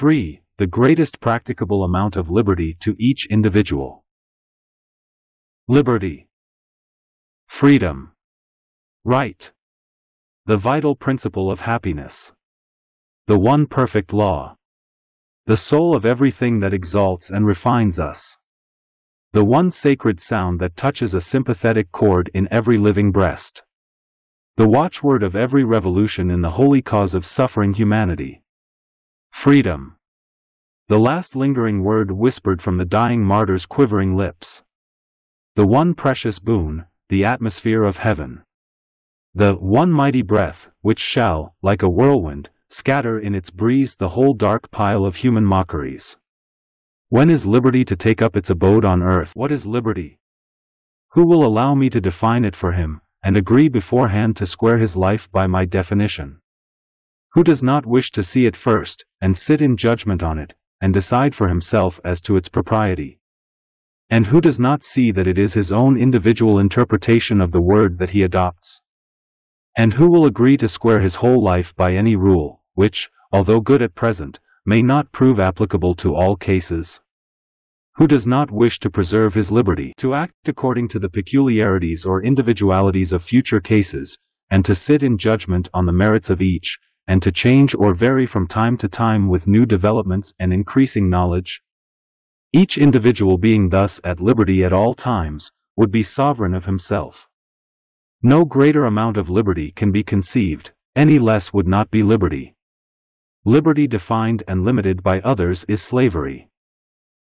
Three, the greatest practicable amount of liberty to each individual. Liberty. Freedom. Right. The vital principle of happiness. The one perfect law. The soul of everything that exalts and refines us. The one sacred sound that touches a sympathetic chord in every living breast. The watchword of every revolution in the holy cause of suffering humanity. Freedom. The last lingering word whispered from the dying martyr's quivering lips. The one precious boon, the atmosphere of heaven. The one mighty breath, which shall, like a whirlwind, scatter in its breeze the whole dark pile of human mockeries. When is liberty to take up its abode on earth? What is liberty? Who will allow me to define it for him, and agree beforehand to square his life by my definition? Who does not wish to see it first, and sit in judgment on it, and decide for himself as to its propriety? And who does not see that it is his own individual interpretation of the word that he adopts? And who will agree to square his whole life by any rule, which, although good at present, may not prove applicable to all cases? Who does not wish to preserve his liberty, to act according to the peculiarities or individualities of future cases, and to sit in judgment on the merits of each, and to change or vary from time to time with new developments and increasing knowledge? Each individual being thus at liberty at all times, would be sovereign of himself. No greater amount of liberty can be conceived, any less would not be liberty. Liberty defined and limited by others is slavery.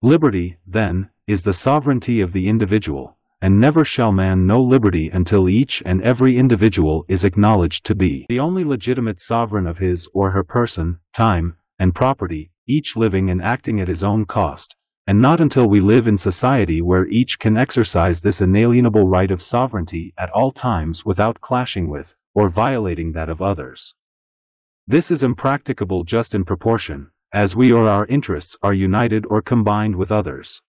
Liberty, then, is the sovereignty of the individual, and never shall man know liberty until each and every individual is acknowledged to be the only legitimate sovereign of his or her person, time, and property, each living and acting at his own cost, and not until we live in society where each can exercise this inalienable right of sovereignty at all times without clashing with, or violating that of others. This is impracticable just in proportion, as we or our interests are united or combined with others.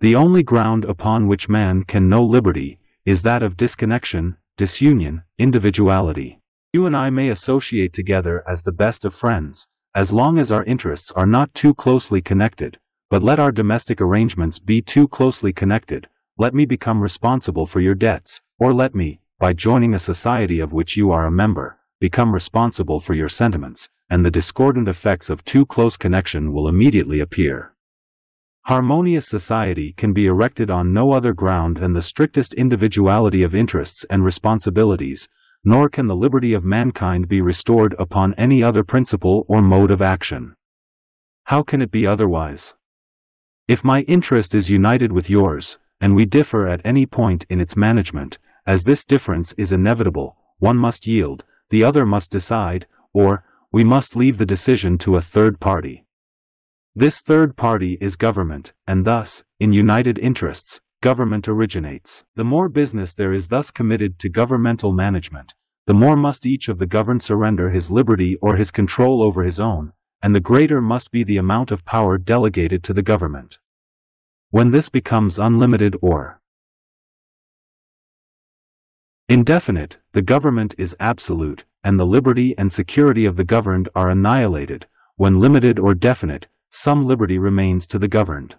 The only ground upon which man can know liberty is that of disconnection, disunion, individuality. You and I may associate together as the best of friends, as long as our interests are not too closely connected, but let our domestic arrangements be too closely connected, let me become responsible for your debts, or let me, by joining a society of which you are a member, become responsible for your sentiments, and the discordant effects of too close connection will immediately appear. Harmonious society can be erected on no other ground than the strictest individuality of interests and responsibilities, nor can the liberty of mankind be restored upon any other principle or mode of action. How can it be otherwise? If my interest is united with yours, and we differ at any point in its management, as this difference is inevitable, one must yield, the other must decide, or, we must leave the decision to a third party. This third party is government, and thus, in united interests, government originates. The more business there is thus committed to governmental management, the more must each of the governed surrender his liberty or his control over his own, and the greater must be the amount of power delegated to the government. When this becomes unlimited or indefinite, the government is absolute, and the liberty and security of the governed are annihilated, when limited or definite, some liberty remains to the governed.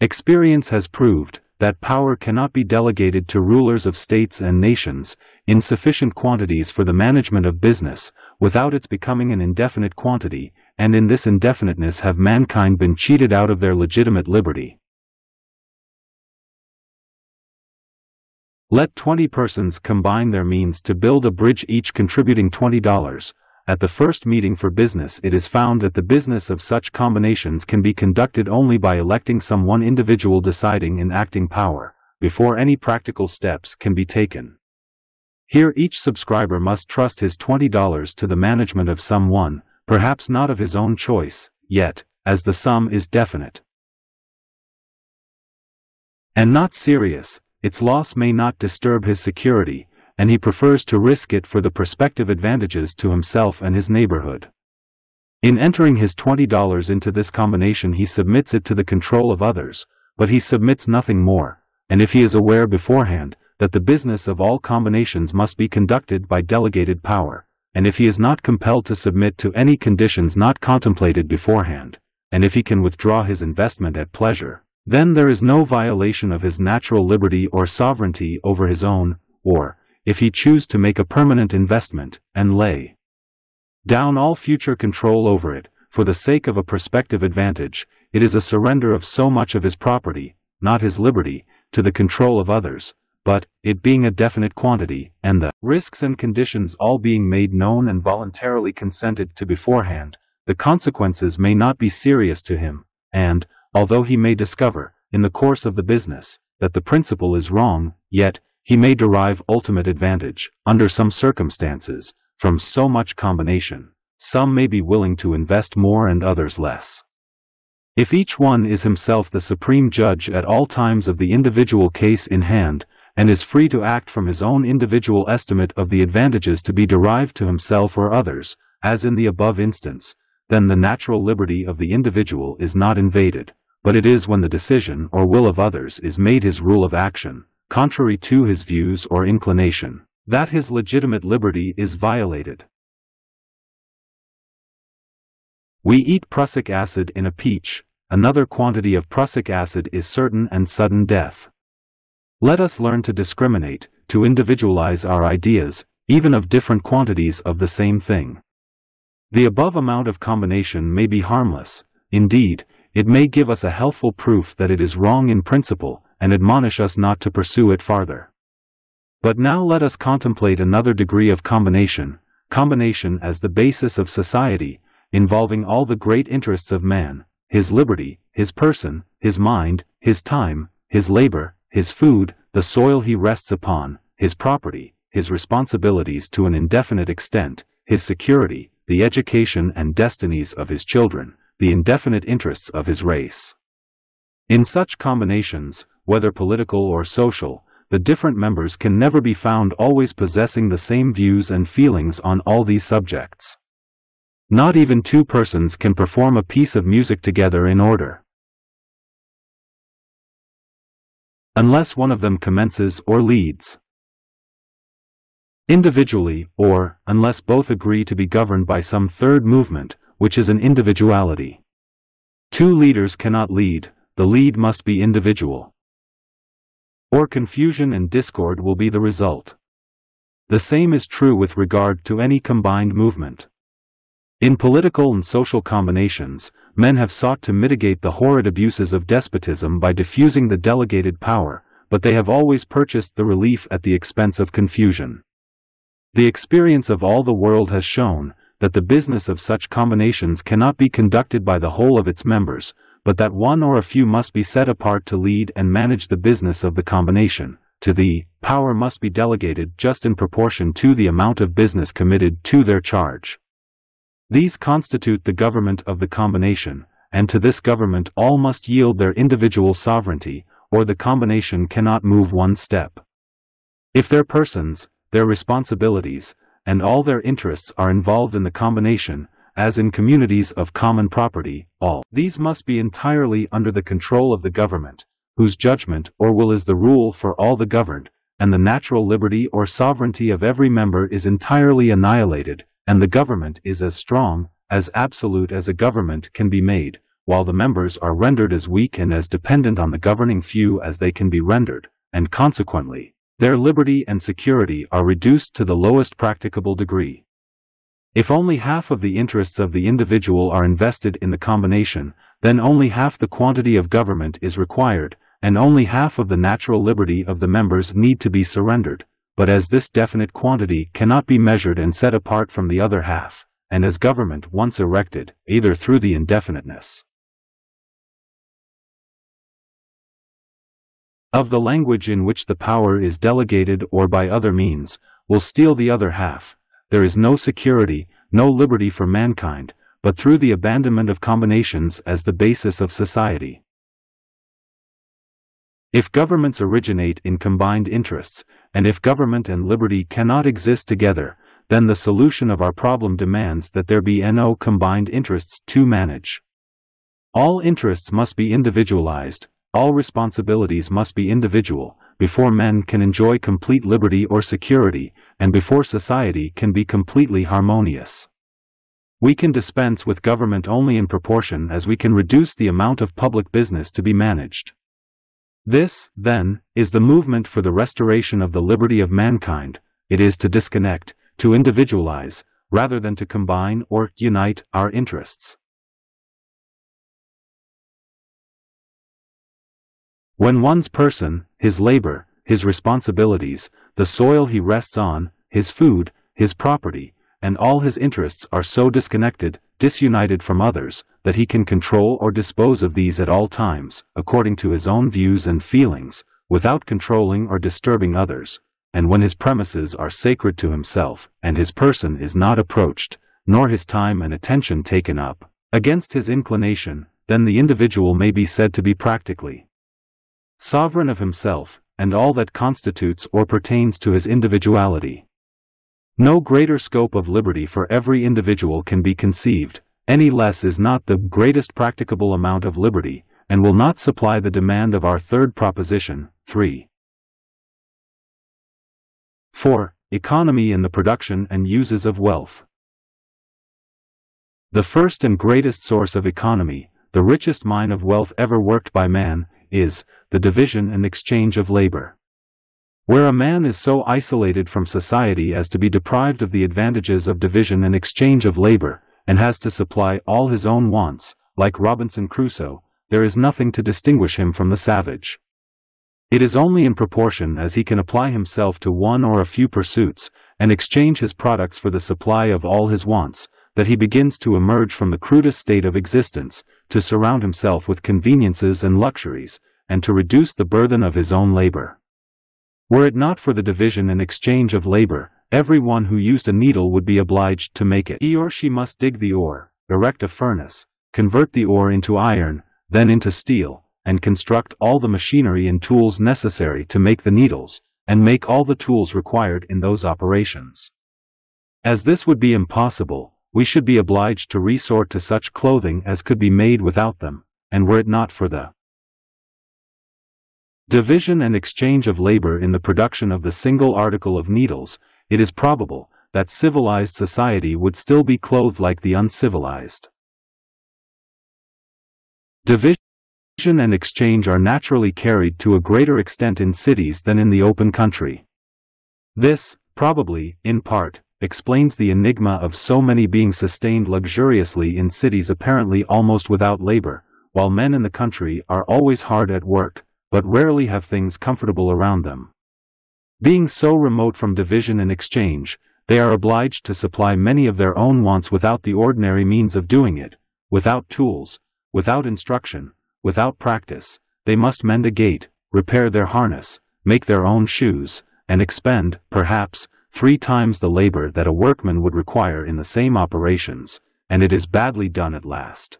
Experience has proved that power cannot be delegated to rulers of states and nations in sufficient quantities for the management of business without its becoming an indefinite quantity, and in this indefiniteness have mankind been cheated out of their legitimate liberty. Let 20 persons combine their means to build a bridge each contributing $20, at the first meeting for business it is found that the business of such combinations can be conducted only by electing some one individual deciding and acting power, before any practical steps can be taken. Here each subscriber must trust his $20 to the management of some one, perhaps not of his own choice, yet, as the sum is definite and not serious, its loss may not disturb his security, and he prefers to risk it for the prospective advantages to himself and his neighborhood. In entering his $20 into this combination he submits it to the control of others, but he submits nothing more, and if he is aware beforehand, that the business of all combinations must be conducted by delegated power, and if he is not compelled to submit to any conditions not contemplated beforehand, and if he can withdraw his investment at pleasure, then there is no violation of his natural liberty or sovereignty over his own, or, if he choose to make a permanent investment, and lay down all future control over it, for the sake of a prospective advantage, it is a surrender of so much of his property, not his liberty, to the control of others, but, it being a definite quantity, and the risks and conditions all being made known and voluntarily consented to beforehand, the consequences may not be serious to him, and, although he may discover, in the course of the business, that the principle is wrong, yet, he may derive ultimate advantage, under some circumstances, from so much combination. Some may be willing to invest more and others less. If each one is himself the supreme judge at all times of the individual case in hand, and is free to act from his own individual estimate of the advantages to be derived to himself or others, as in the above instance, then the natural liberty of the individual is not invaded, but it is when the decision or will of others is made his rule of action, contrary to his views or inclination, that his legitimate liberty is violated. We eat prussic acid in a peach, another quantity of prussic acid is certain and sudden death. Let us learn to discriminate, to individualize our ideas, even of different quantities of the same thing. The above amount of combination may be harmless, indeed, it may give us a helpful proof that it is wrong in principle, and admonish us not to pursue it farther. But now let us contemplate another degree of combination, combination as the basis of society, involving all the great interests of man, his liberty, his person, his mind, his time, his labor, his food, the soil he rests upon, his property, his responsibilities to an indefinite extent, his security, the education and destinies of his children, the indefinite interests of his race. In such combinations, whether political or social, the different members can never be found always possessing the same views and feelings on all these subjects. Not even two persons can perform a piece of music together in order. Unless one of them commences or leads individually, or, unless both agree to be governed by some third movement, which is an individuality. Two leaders cannot lead, the lead must be individual. Or confusion and discord will be the result. The same is true with regard to any combined movement. In political and social combinations, men have sought to mitigate the horrid abuses of despotism by diffusing the delegated power, but they have always purchased the relief at the expense of confusion. The experience of all the world has shown that the business of such combinations cannot be conducted by the whole of its members, but that one or a few must be set apart to lead and manage the business of the combination. To the power must be delegated just in proportion to the amount of business committed to their charge. These constitute the government of the combination, and to this government all must yield their individual sovereignty, or the combination cannot move one step. If their persons, their responsibilities, and all their interests are involved in the combination, as in communities of common property, all these must be entirely under the control of the government, whose judgment or will is the rule for all the governed, and the natural liberty or sovereignty of every member is entirely annihilated, and the government is as strong, as absolute as a government can be made, while the members are rendered as weak and as dependent on the governing few as they can be rendered, and consequently, their liberty and security are reduced to the lowest practicable degree. If only half of the interests of the individual are invested in the combination, then only half the quantity of government is required, and only half of the natural liberty of the members need to be surrendered, but as this definite quantity cannot be measured and set apart from the other half, and as government once erected, either through the indefiniteness of the language in which the power is delegated or by other means, will steal the other half. There is no security, no liberty for mankind, but through the abandonment of combinations as the basis of society. If governments originate in combined interests, and if government and liberty cannot exist together, then the solution of our problem demands that there be no combined interests to manage. All interests must be individualized, all responsibilities must be individual, before men can enjoy complete liberty or security, and before society can be completely harmonious. We can dispense with government only in proportion as we can reduce the amount of public business to be managed. This, then, is the movement for the restoration of the liberty of mankind, it is to disconnect, to individualize, rather than to combine or unite our interests. When one's person, his labor, his responsibilities, the soil he rests on, his food, his property, and all his interests are so disconnected, disunited from others, that he can control or dispose of these at all times, according to his own views and feelings, without controlling or disturbing others, and when his premises are sacred to himself, and his person is not approached, nor his time and attention taken up, against his inclination, then the individual may be said to be practically sovereign of himself, and all that constitutes or pertains to his individuality. No greater scope of liberty for every individual can be conceived, any less is not the greatest practicable amount of liberty, and will not supply the demand of our third proposition, 3. 4. Economy in the production and uses of wealth. The first and greatest source of economy, the richest mine of wealth ever worked by man, is the division and exchange of labor. Where a man is so isolated from society as to be deprived of the advantages of division and exchange of labor, and has to supply all his own wants, like Robinson Crusoe, there is nothing to distinguish him from the savage. It is only in proportion as he can apply himself to one or a few pursuits, and exchange his products for the supply of all his wants, that he begins to emerge from the crudest state of existence, to surround himself with conveniences and luxuries, and to reduce the burthen of his own labor. Were it not for the division and exchange of labor, every one who used a needle would be obliged to make it. He or she must dig the ore, erect a furnace, convert the ore into iron, then into steel, and construct all the machinery and tools necessary to make the needles, and make all the tools required in those operations. As this would be impossible, we should be obliged to resort to such clothing as could be made without them, and were it not for the Division and exchange of labor in the production of the single article of needles, it is probable that civilized society would still be clothed like the uncivilized. Division and exchange are naturally carried to a greater extent in cities than in the open country. This, probably, in part, explains the enigma of so many being sustained luxuriously in cities apparently almost without labor, while men in the country are always hard at work, but rarely have things comfortable around them. Being so remote from division and exchange, they are obliged to supply many of their own wants without the ordinary means of doing it, without tools, without instruction, without practice, they must mend a gate, repair their harness, make their own shoes, and expend, perhaps, three times the labor that a workman would require in the same operations, and it is badly done at last.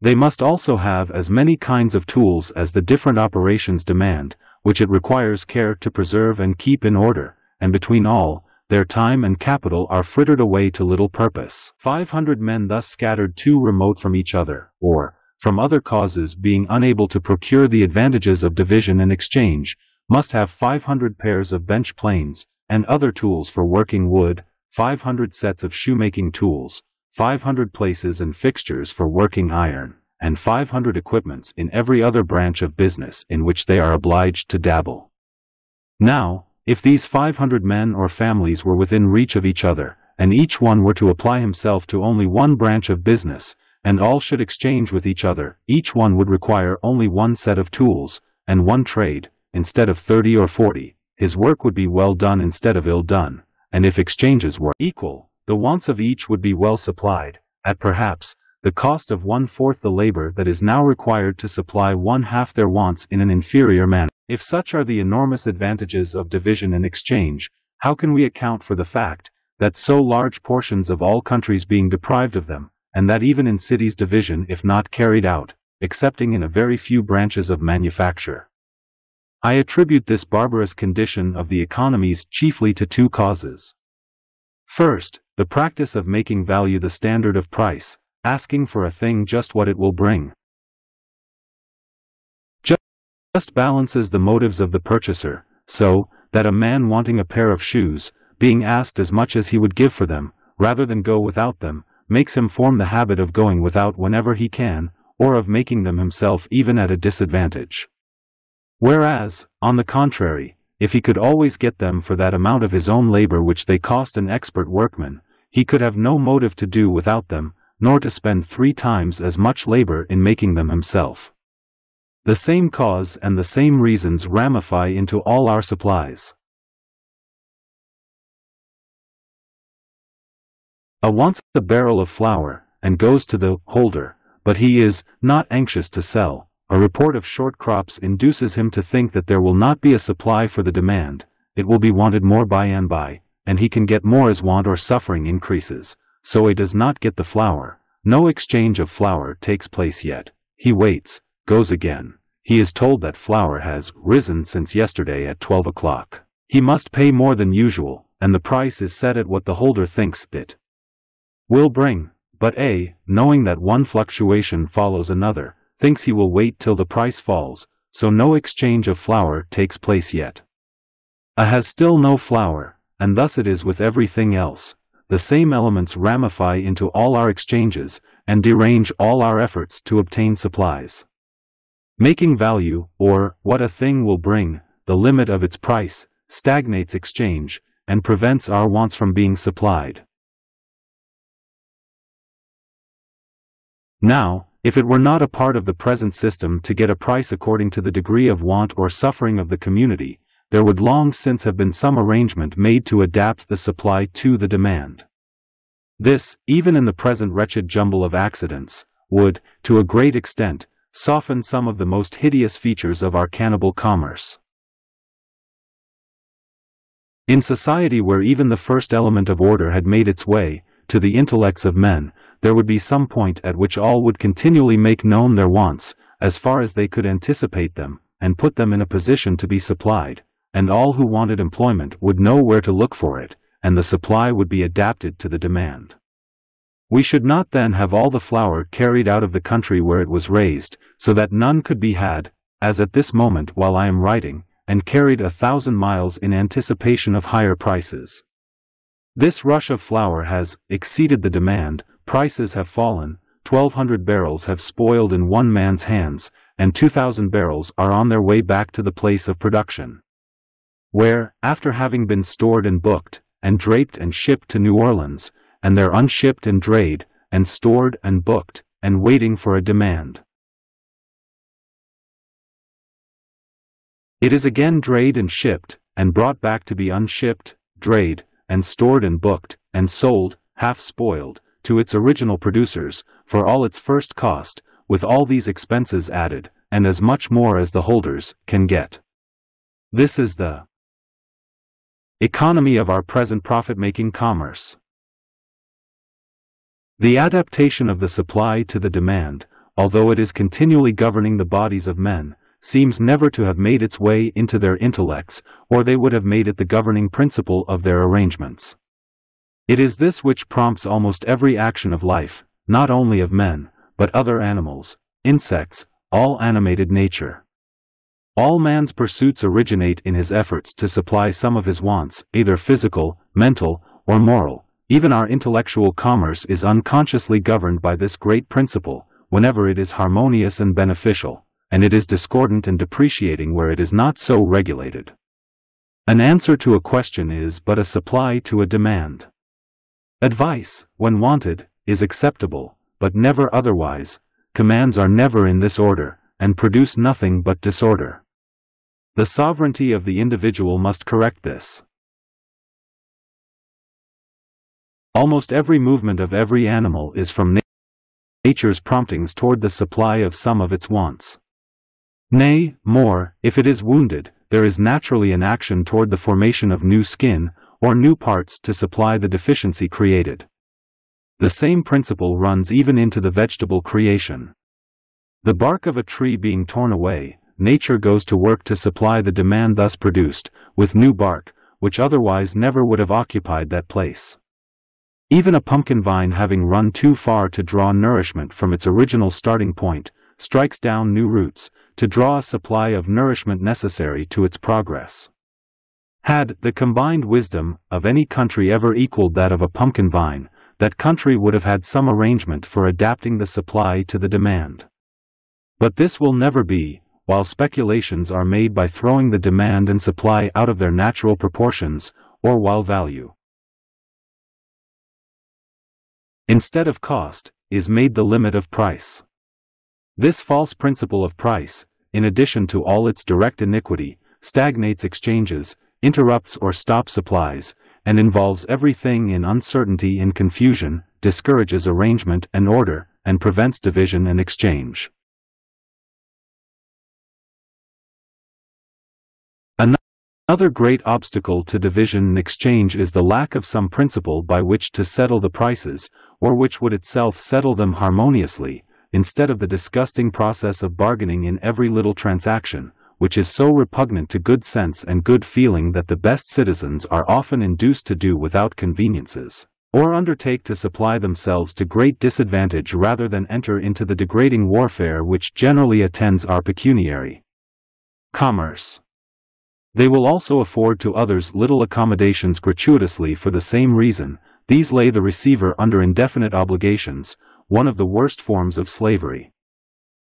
They must also have as many kinds of tools as the different operations demand, which it requires care to preserve and keep in order, and between all, their time and capital are frittered away to little purpose. Five hundred men thus scattered too remote from each other, or, from other causes being unable to procure the advantages of division and exchange, must have five hundred pairs of bench planes, and other tools for working wood, five hundred sets of shoemaking tools, 500 places and fixtures for working iron, and 500 equipments in every other branch of business in which they are obliged to dabble. Now, if these 500 men or families were within reach of each other, and each one were to apply himself to only one branch of business, and all should exchange with each other, each one would require only one set of tools, and one trade, instead of 30 or 40, his work would be well done instead of ill done, and if exchanges were equal, the wants of each would be well supplied, at perhaps, the cost of one-fourth the labor that is now required to supply one-half their wants in an inferior manner. If such are the enormous advantages of division and exchange, how can we account for the fact, that so large portions of all countries being deprived of them, and that even in cities division if not carried out, excepting in a very few branches of manufacture, I attribute this barbarous condition of the economies chiefly to two causes. First, the practice of making value the standard of price, asking for a thing just what it will bring. Just balances the motives of the purchaser, so, that a man wanting a pair of shoes, being asked as much as he would give for them, rather than go without them, makes him form the habit of going without whenever he can, or of making them himself even at a disadvantage. Whereas, on the contrary, if he could always get them for that amount of his own labor which they cost an expert workman, he could have no motive to do without them, nor to spend three times as much labor in making them himself. The same cause and the same reasons ramify into all our supplies. A wants a barrel of flour, and goes to the holder, but he is not anxious to sell, a report of short crops induces him to think that there will not be a supply for the demand, it will be wanted more by and by, and he can get more as want or suffering increases, so he does not get the flour. No exchange of flour takes place yet. He waits, goes again. He is told that flour has risen since yesterday at 12 o'clock. He must pay more than usual, and the price is set at what the holder thinks it will bring. But A, knowing that one fluctuation follows another, thinks he will wait till the price falls, so no exchange of flour takes place yet. A has still no flour, and thus it is with everything else. The same elements ramify into all our exchanges, and derange all our efforts to obtain supplies. Making value, or what a thing will bring, the limit of its price, stagnates exchange, and prevents our wants from being supplied. Now, if it were not a part of the present system to get a price according to the degree of want or suffering of the community, there would long since have been some arrangement made to adapt the supply to the demand. This, even in the present wretched jumble of accidents, would, to a great extent, soften some of the most hideous features of our cannibal commerce. In society where even the first element of order had made its way, to the intellects of men, there would be some point at which all would continually make known their wants, as far as they could anticipate them, and put them in a position to be supplied, and all who wanted employment would know where to look for it, and the supply would be adapted to the demand. We should not then have all the flour carried out of the country where it was raised, so that none could be had, as at this moment while I am writing, and carried a thousand miles in anticipation of higher prices. This rush of flour has exceeded the demand, Prices have fallen, 1,200 barrels have spoiled in one man's hands, and 2,000 barrels are on their way back to the place of production. Where, after having been stored and booked, and draped and shipped to New Orleans, and there unshipped and drayed, and stored and booked, and waiting for a demand. It is again drayed and shipped, and brought back to be unshipped, drayed, and stored and booked, and sold, half spoiled, to its original producers, for all its first cost, with all these expenses added, and as much more as the holders can get. This is the economy of our present profit-making commerce. The adaptation of the supply to the demand, although it is continually governing the bodies of men, seems never to have made its way into their intellects, or they would have made it the governing principle of their arrangements. It is this which prompts almost every action of life, not only of men, but other animals, insects, all animated nature. All man's pursuits originate in his efforts to supply some of his wants, either physical, mental, or moral. Even our intellectual commerce is unconsciously governed by this great principle, whenever it is harmonious and beneficial, and it is discordant and depreciating where it is not so regulated. An answer to a question is but a supply to a demand. Advice, when wanted, is acceptable, but never otherwise. Commands are never in this order, and produce nothing but disorder. The sovereignty of the individual must correct this. Almost every movement of every animal is from nature's promptings toward the supply of some of its wants. Nay, more, if it is wounded, there is naturally an action toward the formation of new skin, or new parts to supply the deficiency created. The same principle runs even into the vegetable creation. The bark of a tree being torn away, nature goes to work to supply the demand thus produced, with new bark, which otherwise never would have occupied that place. Even a pumpkin vine having run too far to draw nourishment from its original starting point, strikes down new roots, to draw a supply of nourishment necessary to its progress. Had the combined wisdom of any country ever equaled that of a pumpkin vine, that country would have had some arrangement for adapting the supply to the demand. But this will never be, while speculations are made by throwing the demand and supply out of their natural proportions, or while value, instead of cost, is made the limit of price. This false principle of price, in addition to all its direct iniquity, stagnates exchanges, interrupts or stops supplies, and involves everything in uncertainty and confusion, discourages arrangement and order, and prevents division and exchange. Another great obstacle to division and exchange is the lack of some principle by which to settle the prices, or which would itself settle them harmoniously, instead of the disgusting process of bargaining in every little transaction, which is so repugnant to good sense and good feeling that the best citizens are often induced to do without conveniences, or undertake to supply themselves to great disadvantage rather than enter into the degrading warfare which generally attends our pecuniary commerce. They will also afford to others little accommodations gratuitously for the same reason, these lay the receiver under indefinite obligations, one of the worst forms of slavery.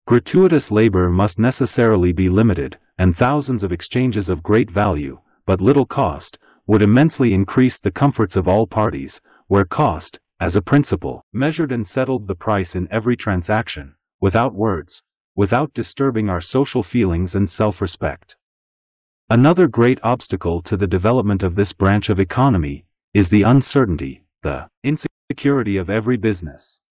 Gratuitous labor must necessarily be limited, and thousands of exchanges of great value, but little cost, would immensely increase the comforts of all parties, where cost, as a principle, measured and settled the price in every transaction, without words, without disturbing our social feelings and self-respect. Another great obstacle to the development of this branch of economy is the uncertainty, the insecurity of every business.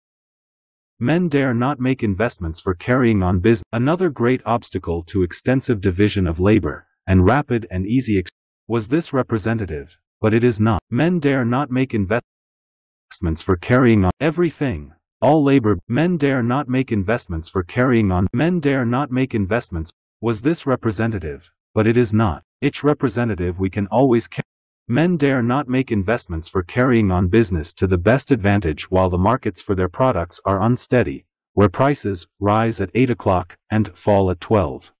Men dare not make investments for carrying on business. Another great obstacle to extensive division of labor, and rapid and easy was this representative, but it is not. Men dare not make investments for carrying on everything. All labor, men dare not make investments for carrying on. Men dare not make investments. Was this representative, but it is not. Each representative we can always carry. Men dare not make investments for carrying on business to the best advantage while the markets for their products are unsteady, where prices rise at 8 o'clock and fall at 12.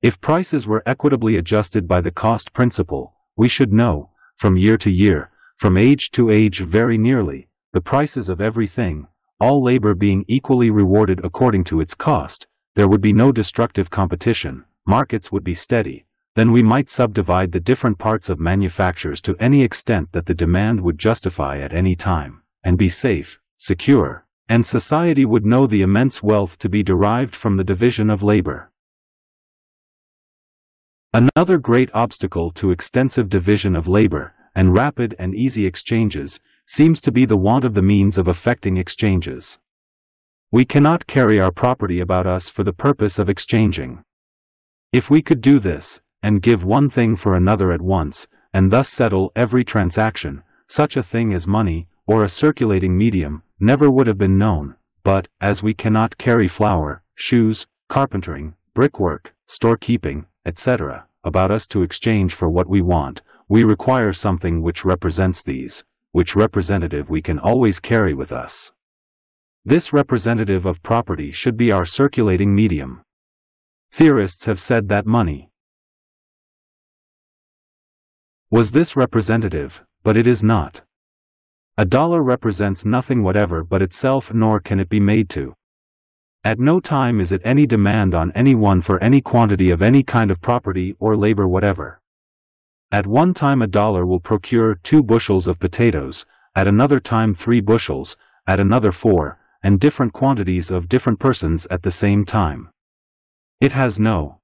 If prices were equitably adjusted by the cost principle, we should know, from year to year, from age to age very nearly, the prices of everything, all labor being equally rewarded according to its cost, there would be no destructive competition, markets would be steady, then we might subdivide the different parts of manufactures to any extent that the demand would justify at any time, and be safe, secure, and society would know the immense wealth to be derived from the division of labor. Another great obstacle to extensive division of labor, and rapid and easy exchanges, seems to be the want of the means of effecting exchanges. We cannot carry our property about us for the purpose of exchanging. If we could do this, and give one thing for another at once, and thus settle every transaction, such a thing as money, or a circulating medium, never would have been known, but, as we cannot carry flour, shoes, carpentering, brickwork, storekeeping, etc., about us to exchange for what we want, we require something which represents these, which representative we can always carry with us. This representative of property should be our circulating medium. Theorists have said that money, was this representative, but it is not. A dollar represents nothing whatever but itself nor can it be made to. At no time is it any demand on anyone for any quantity of any kind of property or labor whatever. At one time a dollar will procure two bushels of potatoes, at another time three bushels, at another four, and different quantities of different persons at the same time. It has no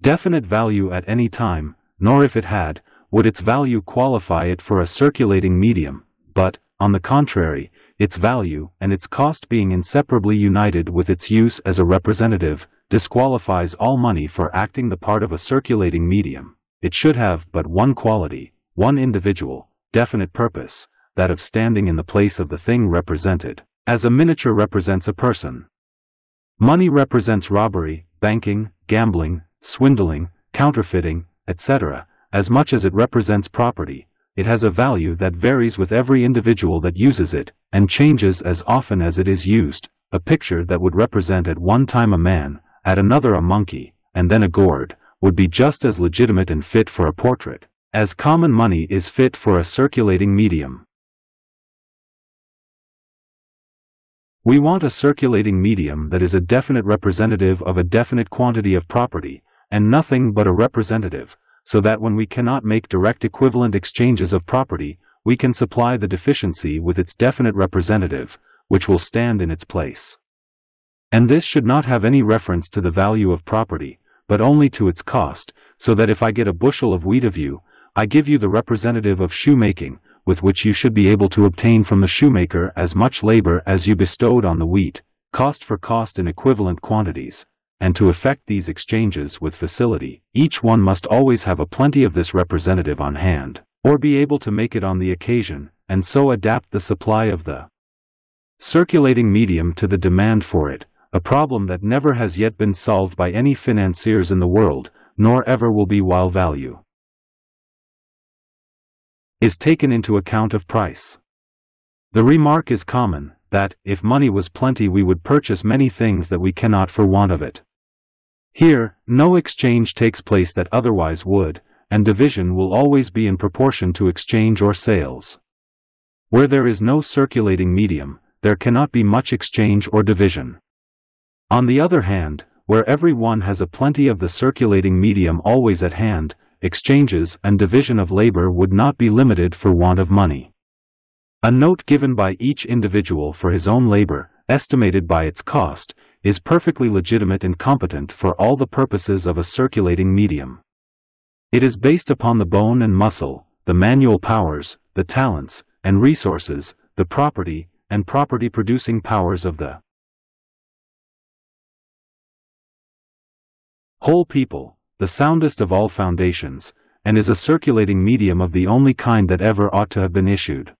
definite value at any time, nor if it had, would its value qualify it for a circulating medium, but, on the contrary, its value and its cost being inseparably united with its use as a representative, disqualifies all money for acting the part of a circulating medium. It should have but one quality, one individual, definite purpose, that of standing in the place of the thing represented, as a miniature represents a person. Money represents robbery, banking, gambling, swindling, counterfeiting, etc., as much as it represents property, it has a value that varies with every individual that uses it, and changes as often as it is used, a picture that would represent at one time a man, at another a monkey, and then a gourd, would be just as legitimate and fit for a portrait, as common money is fit for a circulating medium. We want a circulating medium that is a definite representative of a definite quantity of property, and nothing but a representative, so that when we cannot make direct equivalent exchanges of property, we can supply the deficiency with its definite representative, which will stand in its place. And this should not have any reference to the value of property, but only to its cost, so that if I get a bushel of wheat of you, I give you the representative of shoemaking, with which you should be able to obtain from the shoemaker as much labor as you bestowed on the wheat, cost for cost in equivalent quantities, and to effect these exchanges with facility, each one must always have a plenty of this representative on hand, or be able to make it on the occasion, and so adapt the supply of the circulating medium to the demand for it, a problem that never has yet been solved by any financiers in the world, nor ever will be while value is taken into account of price. The remark is common, that, if money was plenty we would purchase many things that we cannot for want of it. Here, no exchange takes place that otherwise would, and division will always be in proportion to exchange or sales. Where there is no circulating medium, there cannot be much exchange or division. On the other hand, where every one has a plenty of the circulating medium always at hand, exchanges and division of labor would not be limited for want of money. A note given by each individual for his own labor, estimated by its cost, is perfectly legitimate and competent for all the purposes of a circulating medium. It is based upon the bone and muscle, the manual powers, the talents, and resources, the property, and property-producing powers of the whole people, the soundest of all foundations, and is a circulating medium of the only kind that ever ought to have been issued.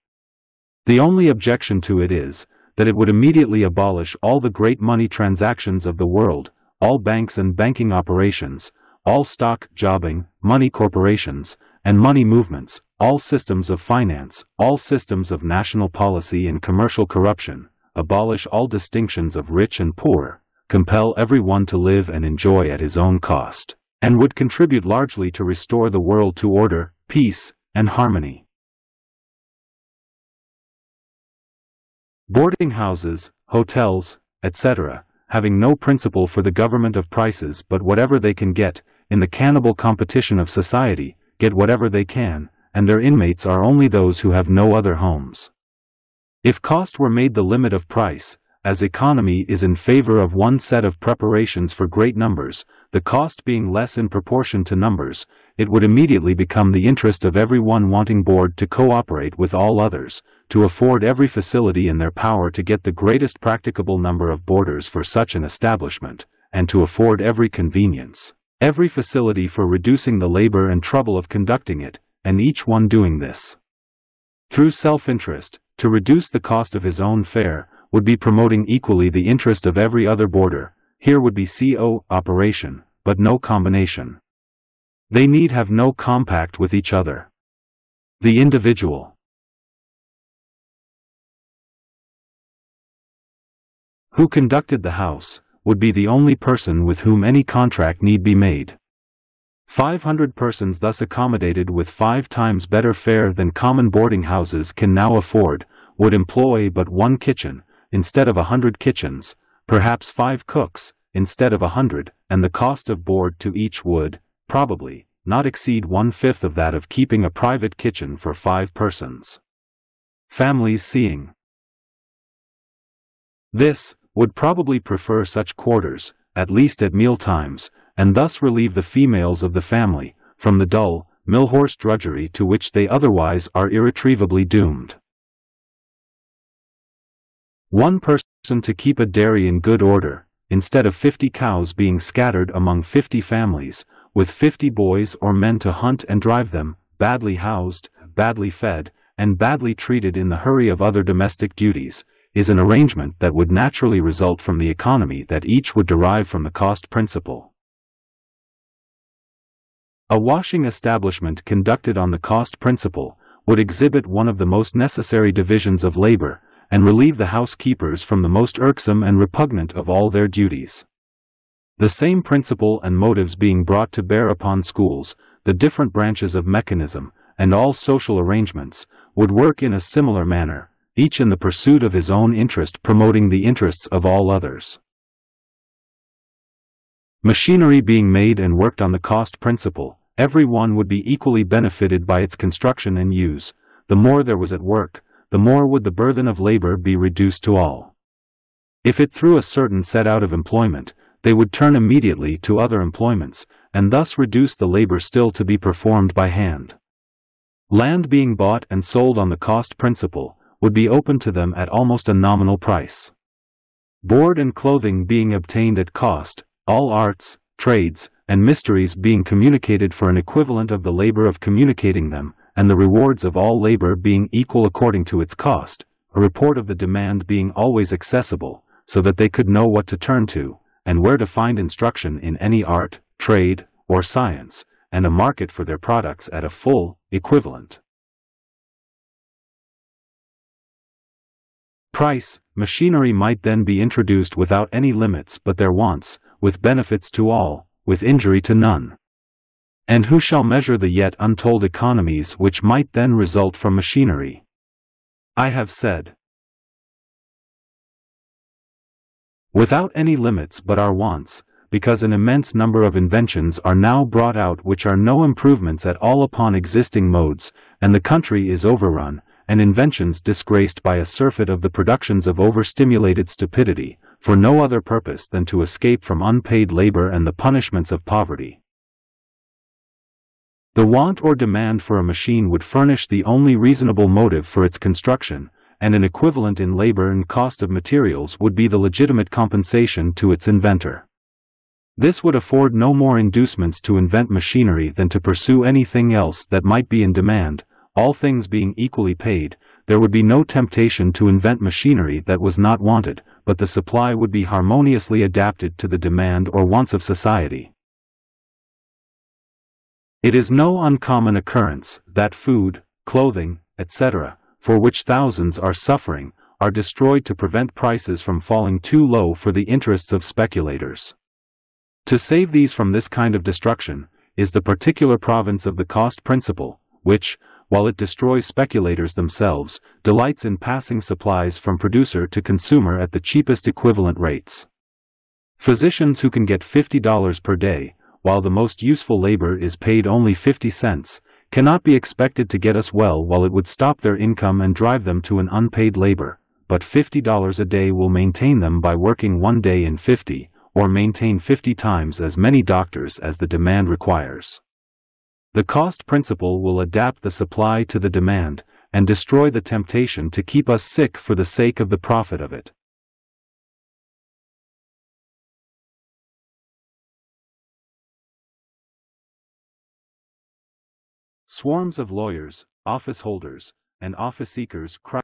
The only objection to it is, that it would immediately abolish all the great money transactions of the world, all banks and banking operations, all stock jobbing, money corporations, and money movements, all systems of finance, all systems of national policy and commercial corruption, abolish all distinctions of rich and poor, compel everyone to live and enjoy at his own cost, and would contribute largely to restore the world to order, peace, and harmony. Boarding houses, hotels, etc., having no principle for the government of prices but whatever they can get, in the cannibal competition of society, get whatever they can, and their inmates are only those who have no other homes. If cost were made the limit of price, as economy is in favor of one set of preparations for great numbers, the cost being less in proportion to numbers, it would immediately become the interest of every one wanting board to cooperate with all others, to afford every facility in their power to get the greatest practicable number of boarders for such an establishment, and to afford every convenience, every facility for reducing the labor and trouble of conducting it, and each one doing this. Through self-interest, to reduce the cost of his own fare, would be promoting equally the interest of every other boarder, here would be CO operation, but no combination. They need have no compact with each other. The individual who conducted the house would be the only person with whom any contract need be made. 500 persons thus accommodated with five times better fare than common boarding houses can now afford, would employ but one kitchen, instead of a hundred kitchens, perhaps five cooks, instead of a hundred, and the cost of board to each would, probably, not exceed one-fifth of that of keeping a private kitchen for five persons. Families seeing this, would probably prefer such quarters, at least at meal times, and thus relieve the females of the family, from the dull, mill-horse drudgery to which they otherwise are irretrievably doomed. One person to keep a dairy in good order, instead of 50 cows being scattered among 50 families, with 50 boys or men to hunt and drive them, badly housed, badly fed, and badly treated in the hurry of other domestic duties, is an arrangement that would naturally result from the economy that each would derive from the cost principle. A washing establishment conducted on the cost principle would exhibit one of the most necessary divisions of labor, and relieve the housekeepers from the most irksome and repugnant of all their duties. The same principle and motives being brought to bear upon schools, the different branches of mechanism, and all social arrangements, would work in a similar manner, each in the pursuit of his own interest promoting the interests of all others. Machinery being made and worked on the cost principle, every one would be equally benefited by its construction and use, the more there was at work, the more would the burthen of labor be reduced to all. If it threw a certain set out of employment, they would turn immediately to other employments, and thus reduce the labor still to be performed by hand. Land being bought and sold on the cost principle, would be open to them at almost a nominal price. Board and clothing being obtained at cost, all arts, trades, and mysteries being communicated for an equivalent of the labor of communicating them, and the rewards of all labor being equal according to its cost, a report of the demand being always accessible, so that they could know what to turn to, and where to find instruction in any art, trade, or science, and a market for their products at a full, equivalent price, machinery might then be introduced without any limits but their wants, with benefits to all, with injury to none. And who shall measure the yet untold economies which might then result from machinery? I have said. Without any limits but our wants, because an immense number of inventions are now brought out which are no improvements at all upon existing modes, and the country is overrun, and inventions disgraced by a surfeit of the productions of overstimulated stupidity, for no other purpose than to escape from unpaid labor and the punishments of poverty. The want or demand for a machine would furnish the only reasonable motive for its construction, and an equivalent in labor and cost of materials would be the legitimate compensation to its inventor. This would afford no more inducements to invent machinery than to pursue anything else that might be in demand, all things being equally paid, there would be no temptation to invent machinery that was not wanted, but the supply would be harmoniously adapted to the demand or wants of society. It is no uncommon occurrence that food, clothing, etc., for which thousands are suffering, are destroyed to prevent prices from falling too low for the interests of speculators. To save these from this kind of destruction, is the particular province of the cost principle, which, while it destroys speculators themselves, delights in passing supplies from producer to consumer at the cheapest equivalent rates. Physicians who can get $50 per day, while the most useful labor is paid only 50 cents, cannot be expected to get us well while it would stop their income and drive them to an unpaid labor, but $50 a day will maintain them by working one day in 50, or maintain 50 times as many doctors as the demand requires. The cost principle will adapt the supply to the demand, and destroy the temptation to keep us sick for the sake of the profit of it. Swarms of lawyers, office holders, and office seekers crowd.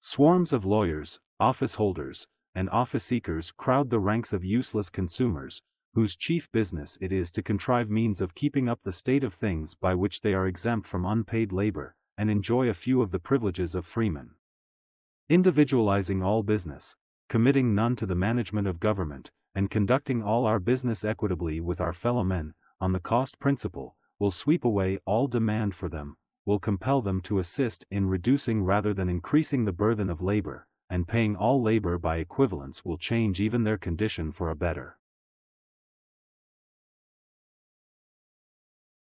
Swarms of lawyers, office holders, and office seekers crowd the ranks of useless consumers, whose chief business it is to contrive means of keeping up the state of things by which they are exempt from unpaid labor, and enjoy a few of the privileges of freemen. Individualizing all business, committing none to the management of government, and conducting all our business equitably with our fellow men, on the cost principle, will sweep away all demand for them, will compel them to assist in reducing rather than increasing the burthen of labor, and paying all labor by equivalence will change even their condition for a better.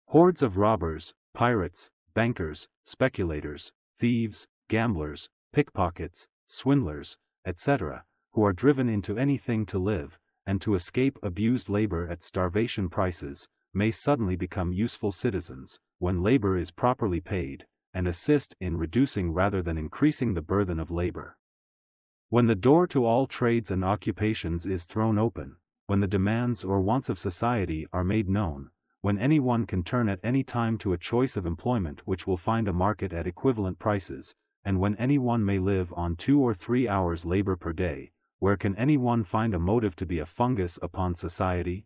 Hordes of robbers, pirates, bankers, speculators, thieves, gamblers, pickpockets, swindlers, etc., who are driven into anything to live, and to escape abused labor at starvation prices, may suddenly become useful citizens, when labor is properly paid, and assist in reducing rather than increasing the burthen of labor. When the door to all trades and occupations is thrown open, when the demands or wants of society are made known, when anyone can turn at any time to a choice of employment which will find a market at equivalent prices, and when anyone may live on two or three hours labor per day, where can anyone find a motive to be a fungus upon society?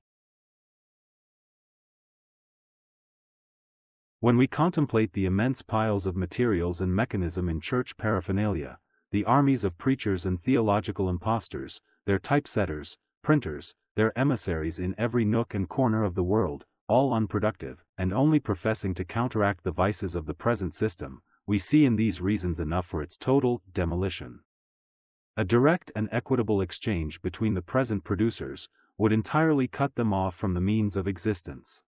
When we contemplate the immense piles of materials and mechanism in church paraphernalia, the armies of preachers and theological impostors, their typesetters, printers, their emissaries in every nook and corner of the world, all unproductive, and only professing to counteract the vices of the present system, we see in these reasons enough for its total demolition. A direct and equitable exchange between the present producers would entirely cut them off from the means of existence.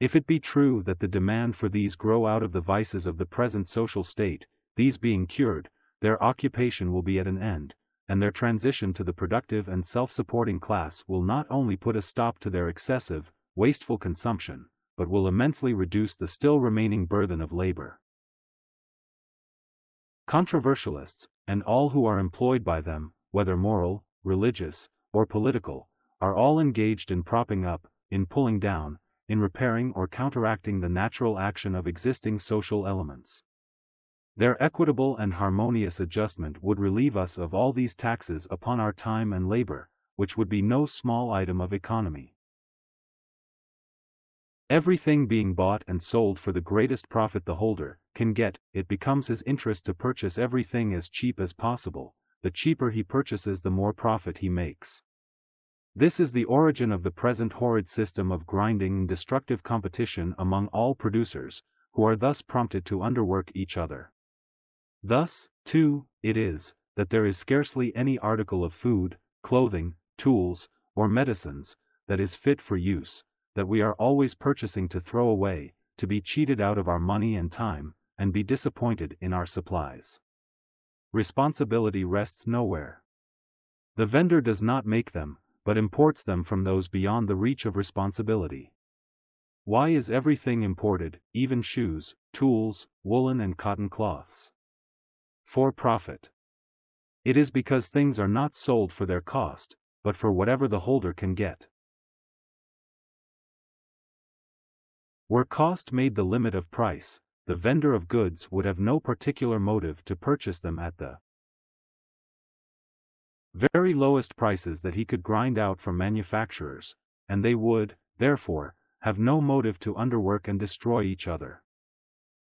If it be true that the demand for these grow out of the vices of the present social state, these being cured, their occupation will be at an end, and their transition to the productive and self-supporting class will not only put a stop to their excessive, wasteful consumption, but will immensely reduce the still remaining burden of labor. Controversialists, and all who are employed by them, whether moral, religious, or political, are all engaged in propping up, in pulling down, in repairing or counteracting the natural action of existing social elements. Their equitable and harmonious adjustment would relieve us of all these taxes upon our time and labor, which would be no small item of economy. Everything being bought and sold for the greatest profit the holder can get, it becomes his interest to purchase everything as cheap as possible, the cheaper he purchases the more profit he makes. This is the origin of the present horrid system of grinding and destructive competition among all producers, who are thus prompted to underwork each other. Thus, too, it is, that there is scarcely any article of food, clothing, tools, or medicines, that is fit for use, that we are always purchasing to throw away, to be cheated out of our money and time, and be disappointed in our supplies. Responsibility rests nowhere. The vendor does not make them, but imports them from those beyond the reach of responsibility. Why is everything imported, even shoes, tools, woolen and cotton cloths? For profit. It is because things are not sold for their cost, but for whatever the holder can get. Were cost made the limit of price, the vendor of goods would have no particular motive to purchase them at the very lowest prices that he could grind out from manufacturers, and they would, therefore, have no motive to underwork and destroy each other.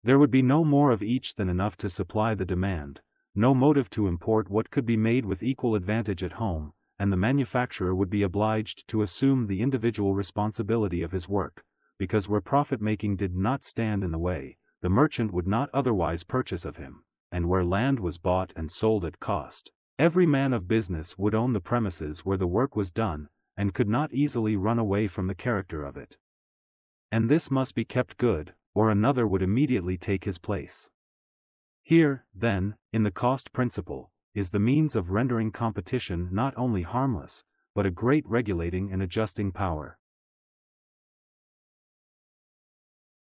There would be no more of each than enough to supply the demand, no motive to import what could be made with equal advantage at home, and the manufacturer would be obliged to assume the individual responsibility of his work, because where profit-making did not stand in the way, the merchant would not otherwise purchase of him, and where land was bought and sold at cost, Every man of business would own the premises where the work was done, and could not easily run away from the character of it. And this must be kept good, or another would immediately take his place. Here, then, in the cost principle, is the means of rendering competition not only harmless, but a great regulating and adjusting power.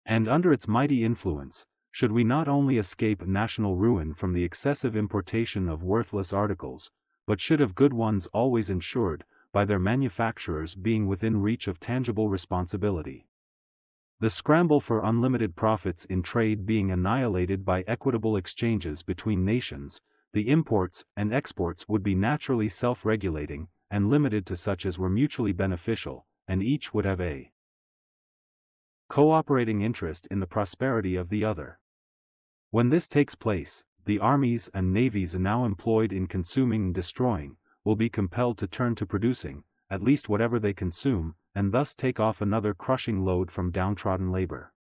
And under its mighty influence, should we not only escape national ruin from the excessive importation of worthless articles, but should have good ones always insured, by their manufacturers being within reach of tangible responsibility. The scramble for unlimited profits in trade being annihilated by equitable exchanges between nations, the imports and exports would be naturally self-regulating, and limited to such as were mutually beneficial, and each would have a cooperating interest in the prosperity of the other. When this takes place, the armies and navies now employed in consuming and destroying, will be compelled to turn to producing, at least whatever they consume, and thus take off another crushing load from downtrodden labor.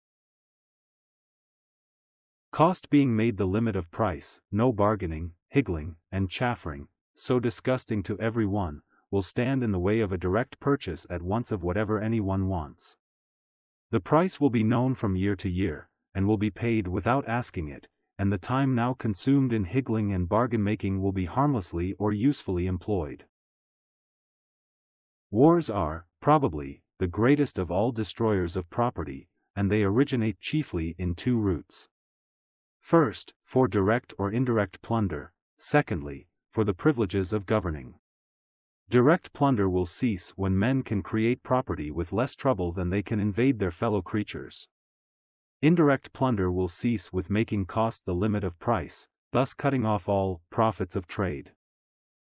Cost being made the limit of price, no bargaining, higgling, and chaffering, so disgusting to every one, will stand in the way of a direct purchase at once of whatever anyone wants. The price will be known from year to year, and will be paid without asking it, and the time now consumed in higgling and bargain-making will be harmlessly or usefully employed. Wars are, probably, the greatest of all destroyers of property, and they originate chiefly in two roots. First, for direct or indirect plunder, secondly, for the privileges of governing. Direct plunder will cease when men can create property with less trouble than they can invade their fellow creatures. Indirect plunder will cease with making cost the limit of price, thus cutting off all profits of trade.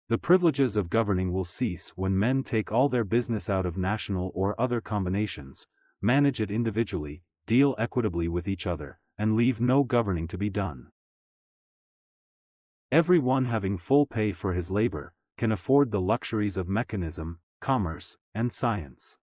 The privileges of governing will cease when men take all their business out of national or other combinations, manage it individually, deal equitably with each other, and leave no governing to be done. Every one having full pay for his labor, can afford the luxuries of mechanism, commerce, and science.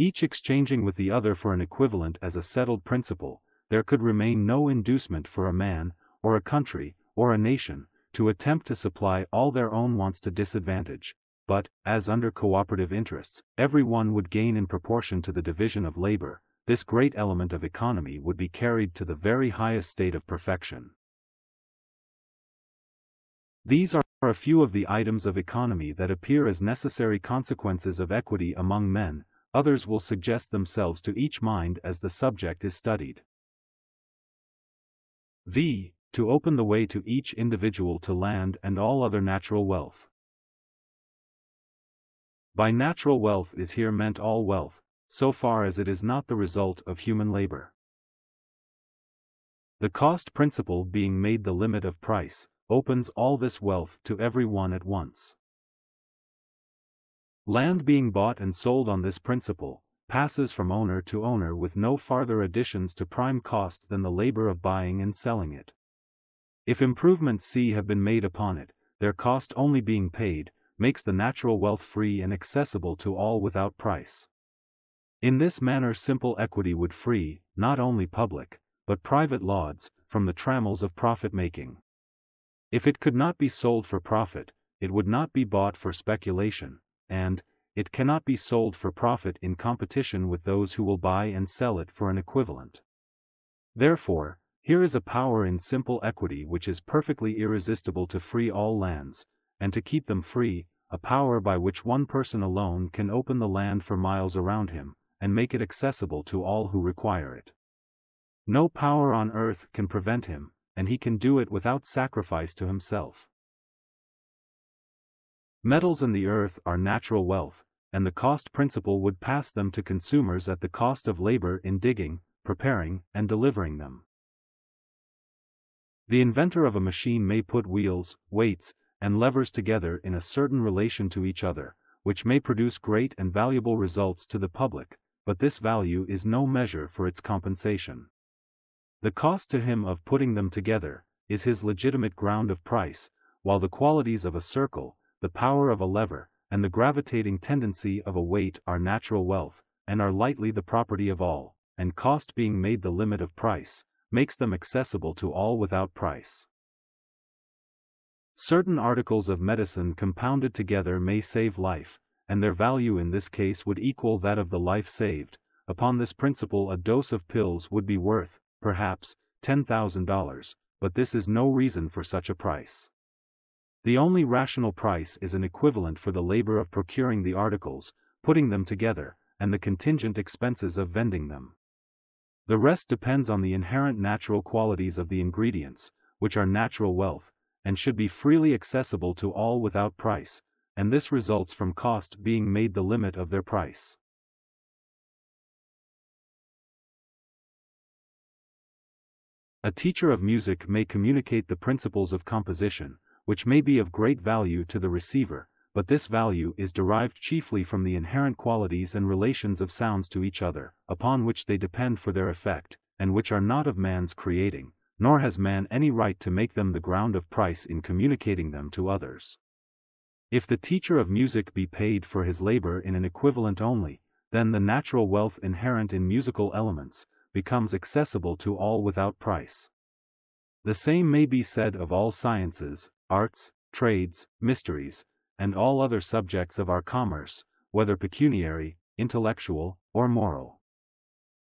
Each exchanging with the other for an equivalent as a settled principle, there could remain no inducement for a man, or a country, or a nation, to attempt to supply all their own wants to disadvantage, but, as under cooperative interests, every one would gain in proportion to the division of labor, this great element of economy would be carried to the very highest state of perfection. These are a few of the items of economy that appear as necessary consequences of equity among men, others will suggest themselves to each mind as the subject is studied. v. To open the way to each individual to land and all other natural wealth. By natural wealth is here meant all wealth, so far as it is not the result of human labor. The cost principle being made the limit of price, opens all this wealth to every one at once. Land being bought and sold on this principle, passes from owner to owner with no farther additions to prime cost than the labor of buying and selling it. If improvements C have been made upon it, their cost only being paid, makes the natural wealth free and accessible to all without price. In this manner simple equity would free, not only public, but private lauds, from the trammels of profit-making. If it could not be sold for profit, it would not be bought for speculation, and, it cannot be sold for profit in competition with those who will buy and sell it for an equivalent. Therefore, here is a power in simple equity which is perfectly irresistible to free all lands, and to keep them free, a power by which one person alone can open the land for miles around him, and make it accessible to all who require it. No power on earth can prevent him, and he can do it without sacrifice to himself. Metals in the earth are natural wealth, and the cost principle would pass them to consumers at the cost of labor in digging, preparing, and delivering them. The inventor of a machine may put wheels, weights, and levers together in a certain relation to each other, which may produce great and valuable results to the public, but this value is no measure for its compensation. The cost to him of putting them together, is his legitimate ground of price, while the qualities of a circle, the power of a lever, and the gravitating tendency of a weight are natural wealth, and are lightly the property of all, and cost being made the limit of price, makes them accessible to all without price. Certain articles of medicine compounded together may save life, and their value in this case would equal that of the life saved. Upon this principle a dose of pills would be worth, perhaps, $10,000, but this is no reason for such a price. The only rational price is an equivalent for the labor of procuring the articles, putting them together, and the contingent expenses of vending them. The rest depends on the inherent natural qualities of the ingredients, which are natural wealth, and should be freely accessible to all without price, and this results from cost being made the limit of their price. A teacher of music may communicate the principles of composition, which may be of great value to the receiver, but this value is derived chiefly from the inherent qualities and relations of sounds to each other, upon which they depend for their effect, and which are not of man's creating, nor has man any right to make them the ground of price in communicating them to others. If the teacher of music be paid for his labor in an equivalent only, then the natural wealth inherent in musical elements, becomes accessible to all without price. The same may be said of all sciences, arts, trades, mysteries, and all other subjects of our commerce, whether pecuniary, intellectual, or moral.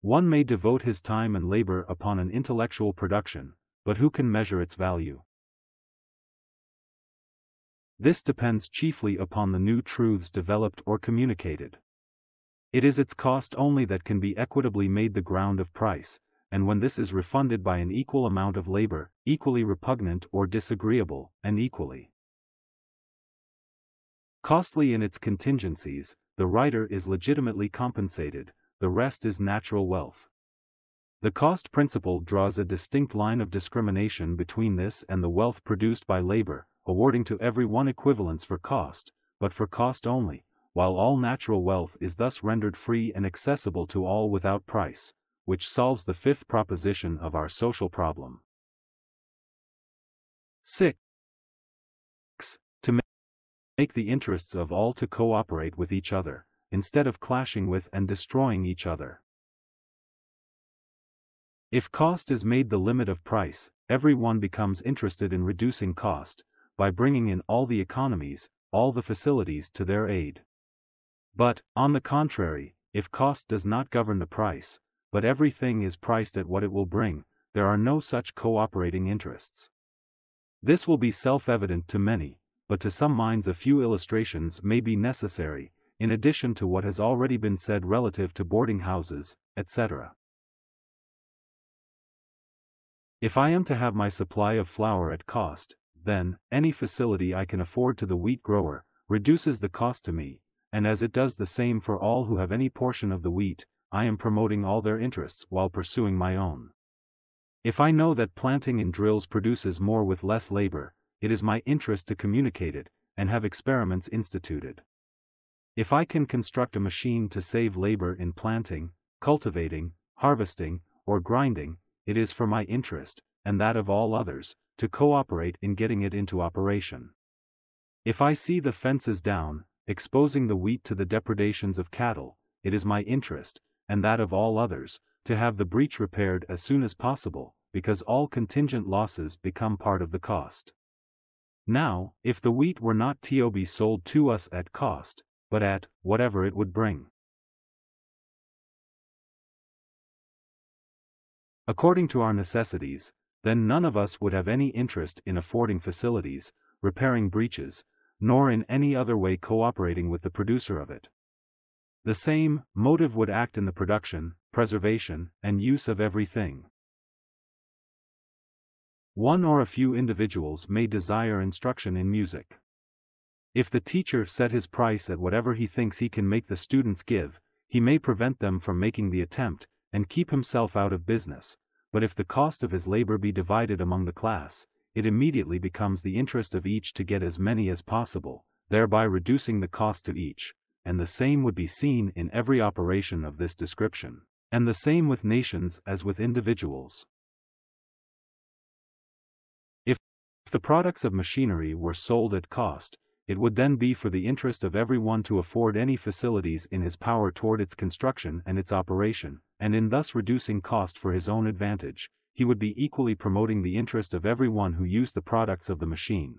One may devote his time and labor upon an intellectual production, but who can measure its value? This depends chiefly upon the new truths developed or communicated. It is its cost only that can be equitably made the ground of price, and when this is refunded by an equal amount of labor, equally repugnant or disagreeable, and equally costly in its contingencies, the writer is legitimately compensated, the rest is natural wealth. The cost principle draws a distinct line of discrimination between this and the wealth produced by labor, awarding to every one equivalence for cost, but for cost only, while all natural wealth is thus rendered free and accessible to all without price, which solves the fifth proposition of our social problem. 6. To make the interests of all to cooperate with each other, instead of clashing with and destroying each other. If cost is made the limit of price, everyone becomes interested in reducing cost, by bringing in all the economies, all the facilities to their aid. But, on the contrary, if cost does not govern the price, but everything is priced at what it will bring, there are no such cooperating interests. This will be self-evident to many, but to some minds a few illustrations may be necessary, in addition to what has already been said relative to boarding houses, etc. If I am to have my supply of flour at cost, then, any facility I can afford to the wheat grower, reduces the cost to me, and as it does the same for all who have any portion of the wheat, I am promoting all their interests while pursuing my own. If I know that planting in drills produces more with less labor, it is my interest to communicate it, and have experiments instituted. If I can construct a machine to save labor in planting, cultivating, harvesting, or grinding, it is for my interest, and that of all others, to cooperate in getting it into operation. If I see the fences down, exposing the wheat to the depredations of cattle, it is my interest, and that of all others, to have the breach repaired as soon as possible, because all contingent losses become part of the cost. Now, if the wheat were not to be sold to us at cost, but at whatever it would bring. According to our necessities, then none of us would have any interest in affording facilities, repairing breaches, nor in any other way cooperating with the producer of it. The same motive would act in the production, preservation, and use of everything. One or a few individuals may desire instruction in music. If the teacher set his price at whatever he thinks he can make the students give, he may prevent them from making the attempt, and keep himself out of business, but if the cost of his labor be divided among the class, it immediately becomes the interest of each to get as many as possible, thereby reducing the cost to each, and the same would be seen in every operation of this description, and the same with nations as with individuals. If the products of machinery were sold at cost, it would then be for the interest of every one to afford any facilities in his power toward its construction and its operation, and in thus reducing cost for his own advantage, he would be equally promoting the interest of everyone who used the products of the machine.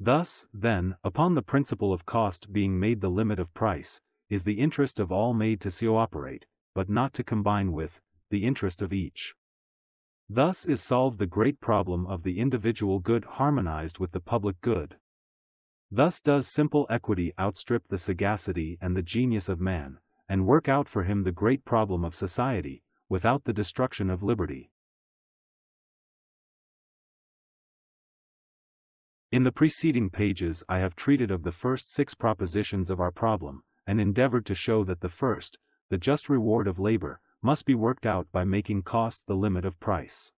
Thus, then, upon the principle of cost being made the limit of price, is the interest of all made to cooperate, but not to combine with, the interest of each. Thus is solved the great problem of the individual good harmonized with the public good. Thus does simple equity outstrip the sagacity and the genius of man, and work out for him the great problem of society, without the destruction of liberty. In the preceding pages I have treated of the first six propositions of our problem, and endeavored to show that the first, the just reward of labor, must be worked out by making cost the limit of price.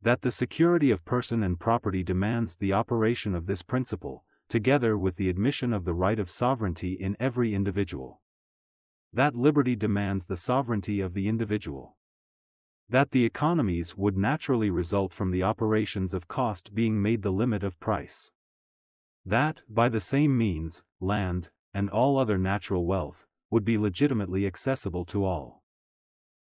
That the security of person and property demands the operation of this principle, together with the admission of the right of sovereignty in every individual. That liberty demands the sovereignty of the individual that the economies would naturally result from the operations of cost being made the limit of price. That, by the same means, land, and all other natural wealth, would be legitimately accessible to all.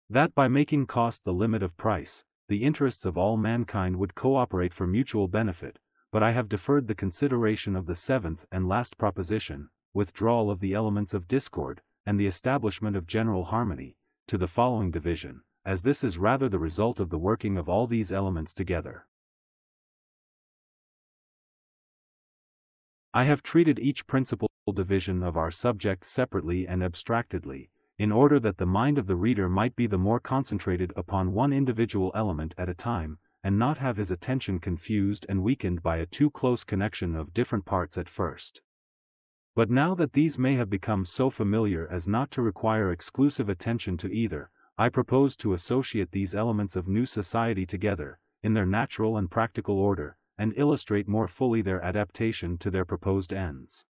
That by making cost the limit of price, the interests of all mankind would cooperate for mutual benefit, but I have deferred the consideration of the seventh and last proposition, withdrawal of the elements of discord, and the establishment of general harmony, to the following division, as this is rather the result of the working of all these elements together. I have treated each principal division of our subject separately and abstractedly, in order that the mind of the reader might be the more concentrated upon one individual element at a time, and not have his attention confused and weakened by a too close connection of different parts at first. But now that these may have become so familiar as not to require exclusive attention to either, I propose to associate these elements of new society together, in their natural and practical order, and illustrate more fully their adaptation to their proposed ends.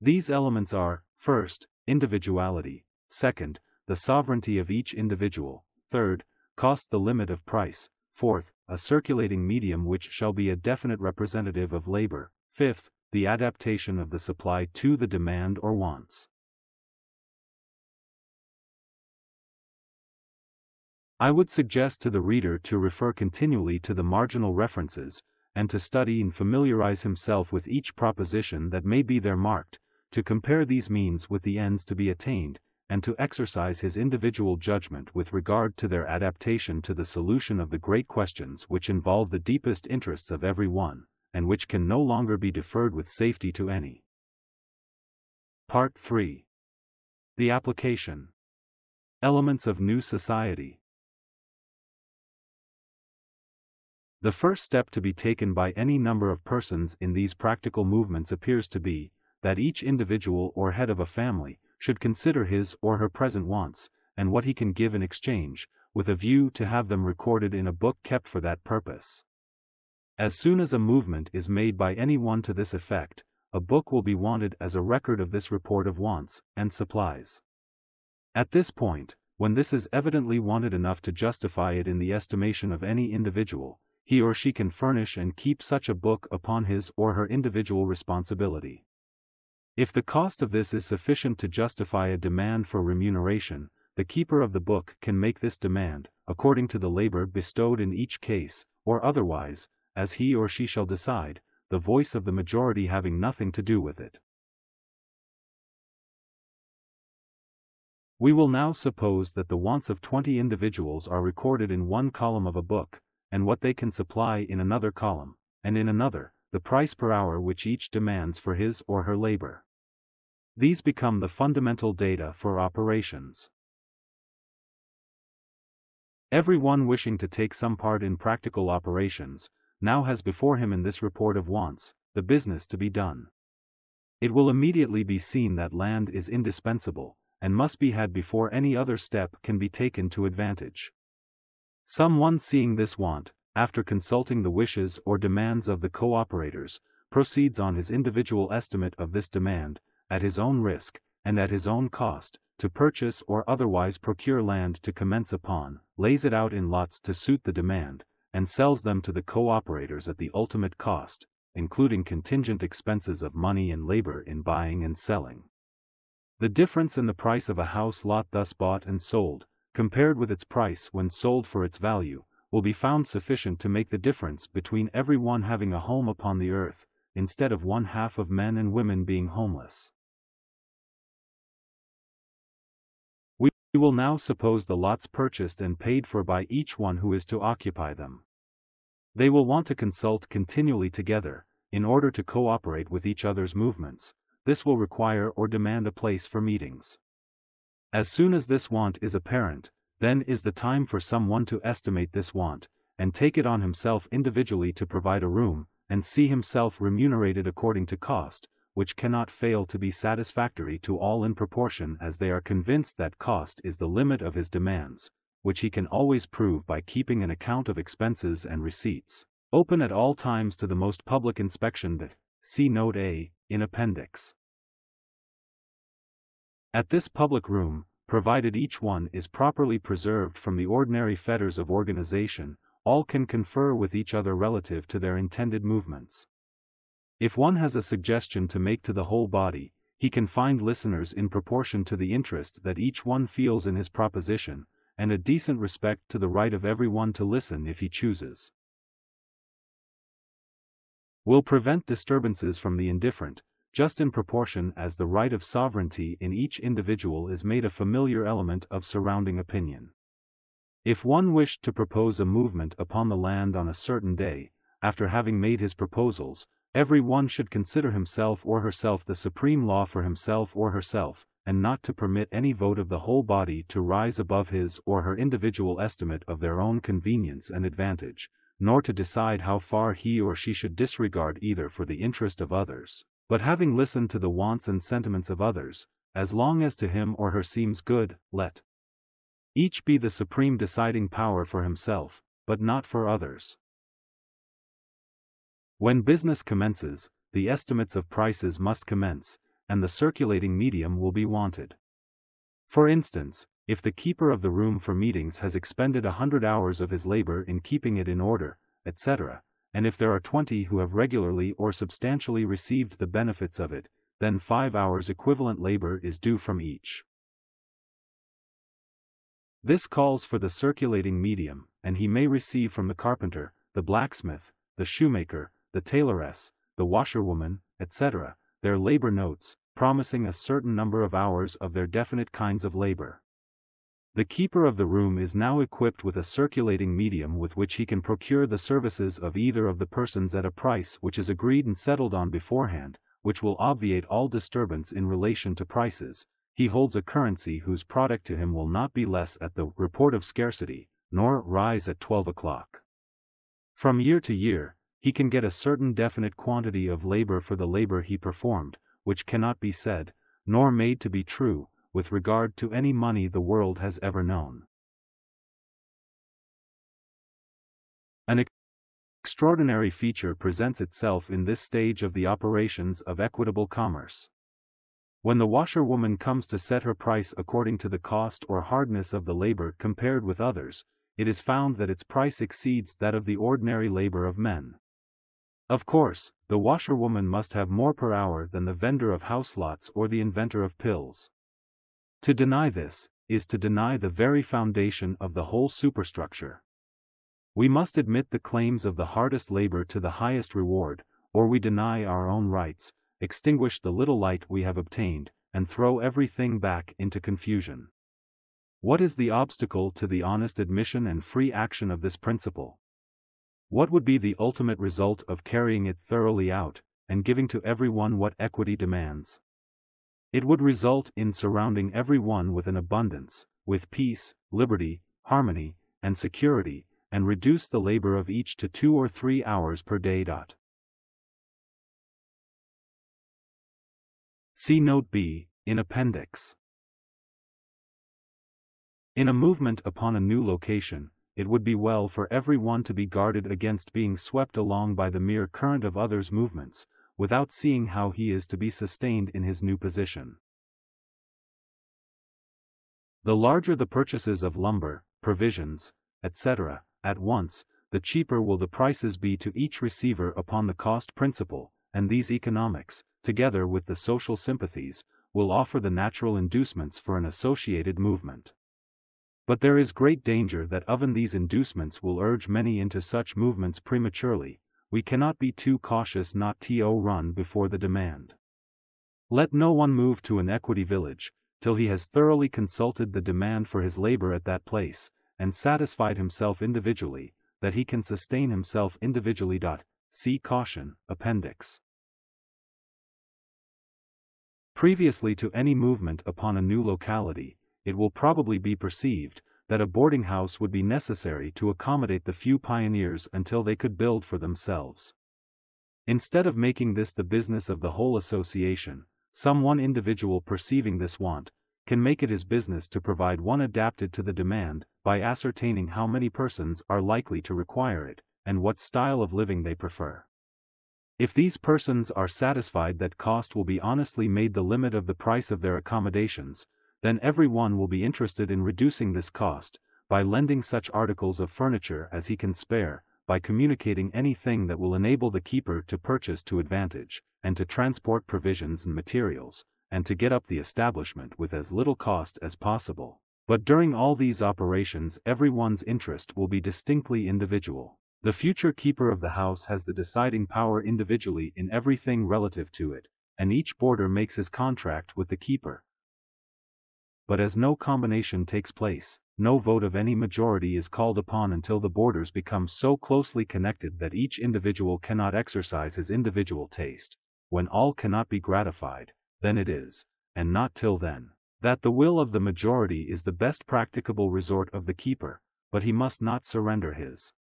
These elements are, first, individuality, second, the sovereignty of each individual, third, cost the limit of price, fourth, a circulating medium which shall be a definite representative of labor, fifth, the adaptation of the supply to the demand or wants. I would suggest to the reader to refer continually to the marginal references, and to study and familiarize himself with each proposition that may be there marked, to compare these means with the ends to be attained, and to exercise his individual judgment with regard to their adaptation to the solution of the great questions which involve the deepest interests of every one, and which can no longer be deferred with safety to any. Part 3 The Application. Elements of New Society The first step to be taken by any number of persons in these practical movements appears to be, that each individual or head of a family, should consider his or her present wants, and what he can give in exchange, with a view to have them recorded in a book kept for that purpose. As soon as a movement is made by any one to this effect, a book will be wanted as a record of this report of wants and supplies. At this point, when this is evidently wanted enough to justify it in the estimation of any individual, he or she can furnish and keep such a book upon his or her individual responsibility. If the cost of this is sufficient to justify a demand for remuneration, the keeper of the book can make this demand, according to the labor bestowed in each case, or otherwise, as he or she shall decide, the voice of the majority having nothing to do with it. We will now suppose that the wants of 20 individuals are recorded in one column of a book, and what they can supply in another column, and in another, the price per hour which each demands for his or her labor. These become the fundamental data for operations. Everyone wishing to take some part in practical operations, now has before him in this report of wants, the business to be done. It will immediately be seen that land is indispensable, and must be had before any other step can be taken to advantage. Some one seeing this want, after consulting the wishes or demands of the co-operators, proceeds on his individual estimate of this demand, at his own risk, and at his own cost, to purchase or otherwise procure land to commence upon, lays it out in lots to suit the demand, and sells them to the co-operators at the ultimate cost, including contingent expenses of money and labor in buying and selling. The difference in the price of a house lot thus bought and sold, compared with its price when sold for its value, will be found sufficient to make the difference between every one having a home upon the earth, instead of one half of men and women being homeless. We will now suppose the lots purchased and paid for by each one who is to occupy them. They will want to consult continually together, in order to cooperate with each other's movements, this will require or demand a place for meetings. As soon as this want is apparent, then is the time for some one to estimate this want, and take it on himself individually to provide a room, and see himself remunerated according to cost, which cannot fail to be satisfactory to all in proportion as they are convinced that cost is the limit of his demands, which he can always prove by keeping an account of expenses and receipts, open at all times to the most public inspection that, see Note A, in Appendix. At this public room, provided each one is properly preserved from the ordinary fetters of organization, all can confer with each other relative to their intended movements. If one has a suggestion to make to the whole body, he can find listeners in proportion to the interest that each one feels in his proposition, and a decent respect to the right of every one to listen if he chooses. Will prevent disturbances from the indifferent, just in proportion as the right of sovereignty in each individual is made a familiar element of surrounding opinion. If one wished to propose a movement upon the land on a certain day, after having made his proposals, every one should consider himself or herself the supreme law for himself or herself, and not to permit any vote of the whole body to rise above his or her individual estimate of their own convenience and advantage, nor to decide how far he or she should disregard either for the interest of others, but having listened to the wants and sentiments of others, as long as to him or her seems good, let Each be the supreme deciding power for himself, but not for others. When business commences, the estimates of prices must commence, and the circulating medium will be wanted. For instance, if the keeper of the room for meetings has expended a hundred hours of his labor in keeping it in order, etc., and if there are twenty who have regularly or substantially received the benefits of it, then five hours equivalent labor is due from each. This calls for the circulating medium, and he may receive from the carpenter, the blacksmith, the shoemaker, the tailoress, the washerwoman, etc., their labor notes, promising a certain number of hours of their definite kinds of labor. The keeper of the room is now equipped with a circulating medium with which he can procure the services of either of the persons at a price which is agreed and settled on beforehand, which will obviate all disturbance in relation to prices. He holds a currency whose product to him will not be less at the report of scarcity, nor rise at 12 o'clock. From year to year, he can get a certain definite quantity of labor for the labor he performed, which cannot be said, nor made to be true, with regard to any money the world has ever known. An extraordinary feature presents itself in this stage of the operations of equitable commerce. When the washerwoman comes to set her price according to the cost or hardness of the labor compared with others, it is found that its price exceeds that of the ordinary labor of men. Of course, the washerwoman must have more per hour than the vendor of house lots or the inventor of pills. To deny this, is to deny the very foundation of the whole superstructure. We must admit the claims of the hardest labor to the highest reward, or we deny our own rights, extinguish the little light we have obtained, and throw everything back into confusion. What is the obstacle to the honest admission and free action of this principle? What would be the ultimate result of carrying it thoroughly out, and giving to everyone what equity demands? It would result in surrounding everyone with an abundance, with peace, liberty, harmony, and security, and reduce the labor of each to two or three hours per day. See Note B, in Appendix. In a movement upon a new location, it would be well for every one to be guarded against being swept along by the mere current of others' movements, without seeing how he is to be sustained in his new position. The larger the purchases of lumber, provisions, etc., at once, the cheaper will the prices be to each receiver upon the cost principle, and these economics, together with the social sympathies, will offer the natural inducements for an associated movement. But there is great danger that even these inducements will urge many into such movements prematurely, we cannot be too cautious not to run before the demand. Let no one move to an equity village, till he has thoroughly consulted the demand for his labor at that place, and satisfied himself individually, that he can sustain himself individually. See caution, Appendix. Previously to any movement upon a new locality, it will probably be perceived, that a boarding house would be necessary to accommodate the few pioneers until they could build for themselves. Instead of making this the business of the whole association, some one individual perceiving this want, can make it his business to provide one adapted to the demand, by ascertaining how many persons are likely to require it, and what style of living they prefer. If these persons are satisfied that cost will be honestly made the limit of the price of their accommodations, then every one will be interested in reducing this cost, by lending such articles of furniture as he can spare, by communicating anything that will enable the keeper to purchase to advantage, and to transport provisions and materials, and to get up the establishment with as little cost as possible. But during all these operations everyone's interest will be distinctly individual. The future keeper of the house has the deciding power individually in everything relative to it, and each boarder makes his contract with the keeper, but as no combination takes place, no vote of any majority is called upon until the boarders become so closely connected that each individual cannot exercise his individual taste, when all cannot be gratified, then it is, and not till then, that the will of the majority is the best practicable resort of the keeper, but he must not surrender his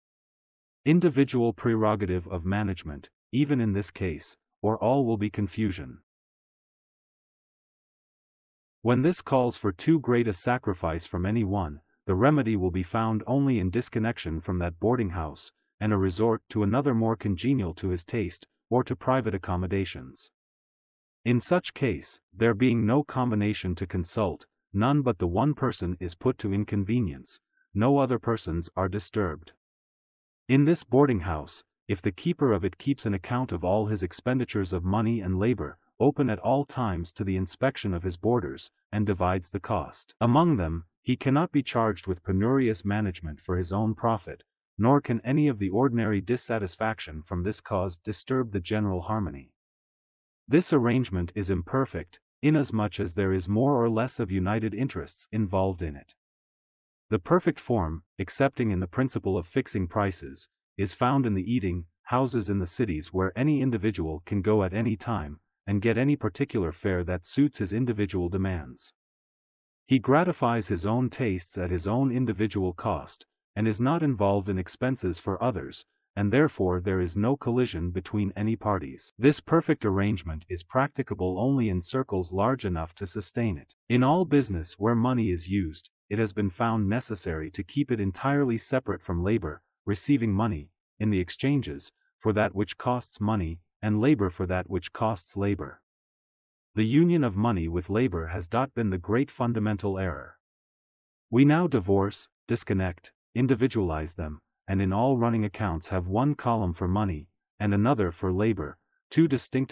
individual prerogative of management, even in this case, or all will be confusion. When this calls for too great a sacrifice from any one, the remedy will be found only in disconnection from that boarding house, and a resort to another more congenial to his taste, or to private accommodations. In such case, there being no combination to consult, none but the one person is put to inconvenience, no other persons are disturbed. In this boarding house, if the keeper of it keeps an account of all his expenditures of money and labor, open at all times to the inspection of his boarders, and divides the cost among them, he cannot be charged with penurious management for his own profit, nor can any of the ordinary dissatisfaction from this cause disturb the general harmony. This arrangement is imperfect, inasmuch as there is more or less of united interests involved in it. The perfect form, excepting in the principle of fixing prices, is found in the eating houses in the cities where any individual can go at any time, and get any particular fare that suits his individual demands. He gratifies his own tastes at his own individual cost, and is not involved in expenses for others, and therefore there is no collision between any parties. This perfect arrangement is practicable only in circles large enough to sustain it. In all business where money is used, it has been found necessary to keep it entirely separate from labor, receiving money, in the exchanges, for that which costs money, and labor for that which costs labor. The union of money with labor has not been the great fundamental error. We now divorce, disconnect, individualize them, and in all running accounts have one column for money, and another for labor, two distinct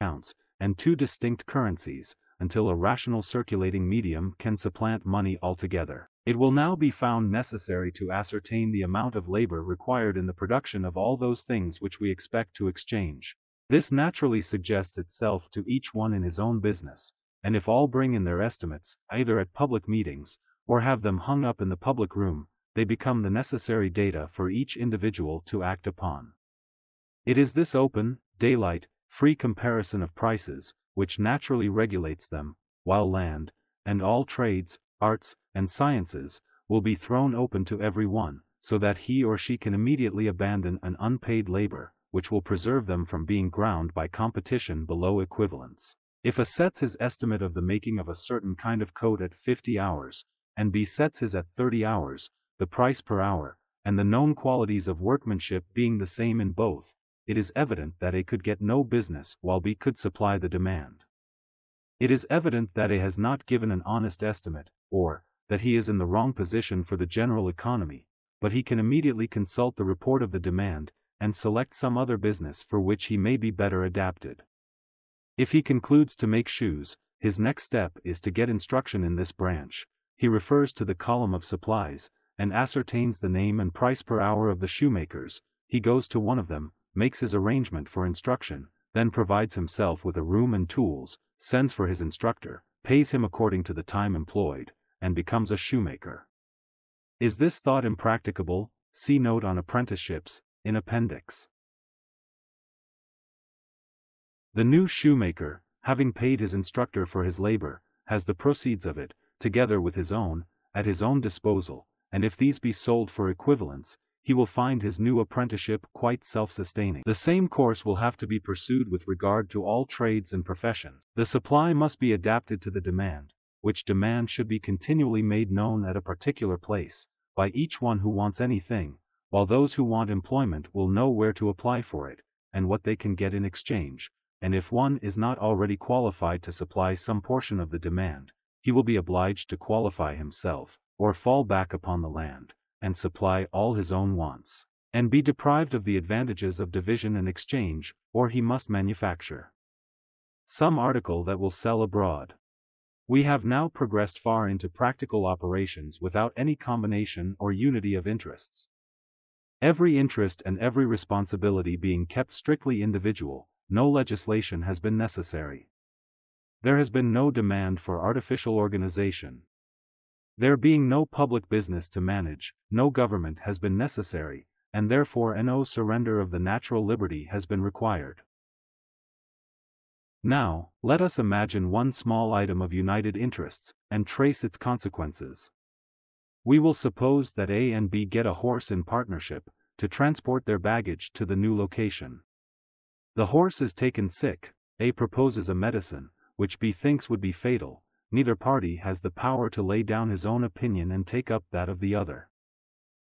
accounts, and two distinct currencies, until a rational circulating medium can supplant money altogether. It will now be found necessary to ascertain the amount of labor required in the production of all those things which we expect to exchange. This naturally suggests itself to each one in his own business, and if all bring in their estimates, either at public meetings, or have them hung up in the public room, they become the necessary data for each individual to act upon. It is this open, daylight, free comparison of prices, which naturally regulates them, while land, and all trades, arts, and sciences, will be thrown open to every one, so that he or she can immediately abandon an unpaid labor, which will preserve them from being ground by competition below equivalents. If A sets his estimate of the making of a certain kind of coat at 50 hours, and B sets his at 30 hours, the price per hour, and the known qualities of workmanship being the same in both, it is evident that A could get no business while B could supply the demand. It is evident that A has not given an honest estimate, or, that he is in the wrong position for the general economy, but he can immediately consult the report of the demand, and select some other business for which he may be better adapted. If he concludes to make shoes, his next step is to get instruction in this branch. He refers to the column of supplies, and ascertains the name and price per hour of the shoemakers, he goes to one of them, makes his arrangement for instruction, then provides himself with a room and tools, sends for his instructor, pays him according to the time employed, and becomes a shoemaker. Is this thought impracticable? See note on apprenticeships, in appendix. The new shoemaker, having paid his instructor for his labor, has the proceeds of it, together with his own, at his own disposal, and if these be sold for equivalents, he will find his new apprenticeship quite self-sustaining. The same course will have to be pursued with regard to all trades and professions. The supply must be adapted to the demand, which demand should be continually made known at a particular place, by each one who wants anything, while those who want employment will know where to apply for it, and what they can get in exchange, and if one is not already qualified to supply some portion of the demand, he will be obliged to qualify himself, or fall back upon the land, and supply all his own wants, and be deprived of the advantages of division and exchange, or he must manufacture some article that will sell abroad. We have now progressed far into practical operations without any combination or unity of interests. Every interest and every responsibility being kept strictly individual, no legislation has been necessary. There has been no demand for artificial organization, there being no public business to manage, no government has been necessary, and therefore no surrender of the natural liberty has been required. Now, let us imagine one small item of united interests, and trace its consequences. We will suppose that A and B get a horse in partnership, to transport their baggage to the new location. The horse is taken sick, A proposes a medicine, which B thinks would be fatal, neither party has the power to lay down his own opinion and take up that of the other.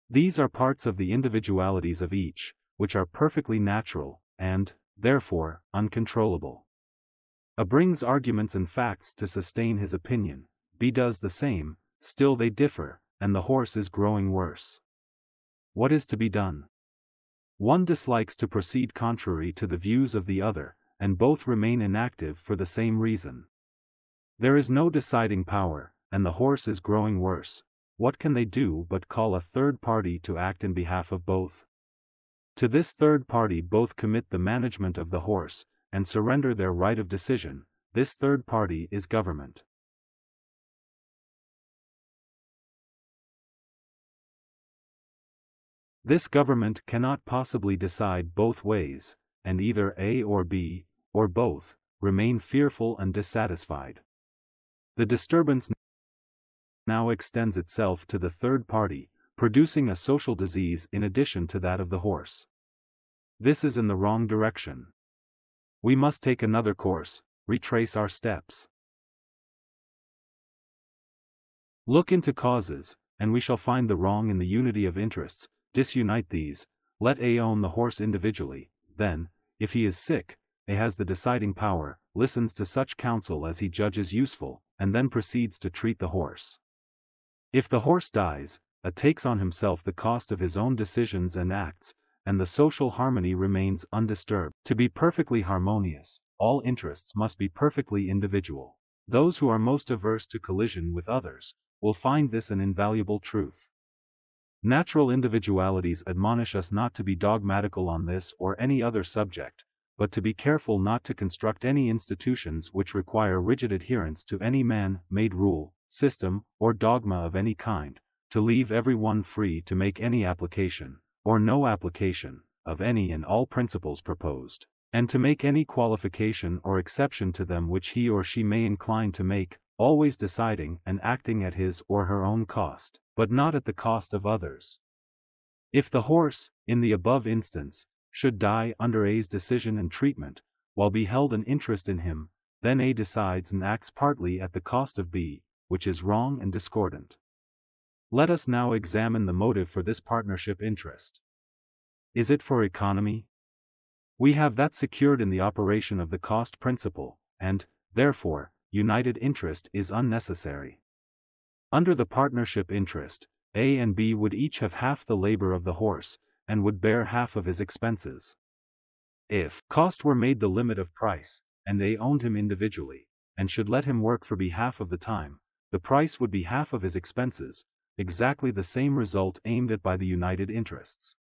These are parts of the individualities of each, which are perfectly natural, and, therefore, uncontrollable. A brings arguments and facts to sustain his opinion, B does the same, still they differ, and the horse is growing worse. What is to be done? One dislikes to proceed contrary to the views of the other, and both remain inactive for the same reason. There is no deciding power, and the horse is growing worse. What can they do but call a third party to act in behalf of both? To this third party both commit the management of the horse, and surrender their right of decision, this third party is government. This government cannot possibly decide both ways, and either A or B, or both, remain fearful and dissatisfied. The disturbance now extends itself to the third party, producing a social disease in addition to that of the horse. This is in the wrong direction. We must take another course, retrace our steps. Look into causes, and we shall find the wrong in the unity of interests, disunite these, let A own the horse individually, then, if he is sick, a has the deciding power, listens to such counsel as he judges useful, and then proceeds to treat the horse. If the horse dies, A takes on himself the cost of his own decisions and acts, and the social harmony remains undisturbed. To be perfectly harmonious, all interests must be perfectly individual. Those who are most averse to collision with others, will find this an invaluable truth. Natural individualities admonish us not to be dogmatical on this or any other subject, but to be careful not to construct any institutions which require rigid adherence to any man-made rule, system, or dogma of any kind, to leave every one free to make any application, or no application, of any and all principles proposed, and to make any qualification or exception to them which he or she may incline to make, always deciding and acting at his or her own cost, but not at the cost of others. If the horse, in the above instance, should die under A's decision and treatment, while B held an interest in him, then A decides and acts partly at the cost of B, which is wrong and discordant. Let us now examine the motive for this partnership interest. Is it for economy? We have that secured in the operation of the cost principle, and, therefore, united interest is unnecessary. Under the partnership interest, A and B would each have half the labor of the horse, and would bear half of his expenses. If cost were made the limit of price, and they owned him individually, and should let him work for B half of the time, the price would be half of his expenses, exactly the same result aimed at by the united interests.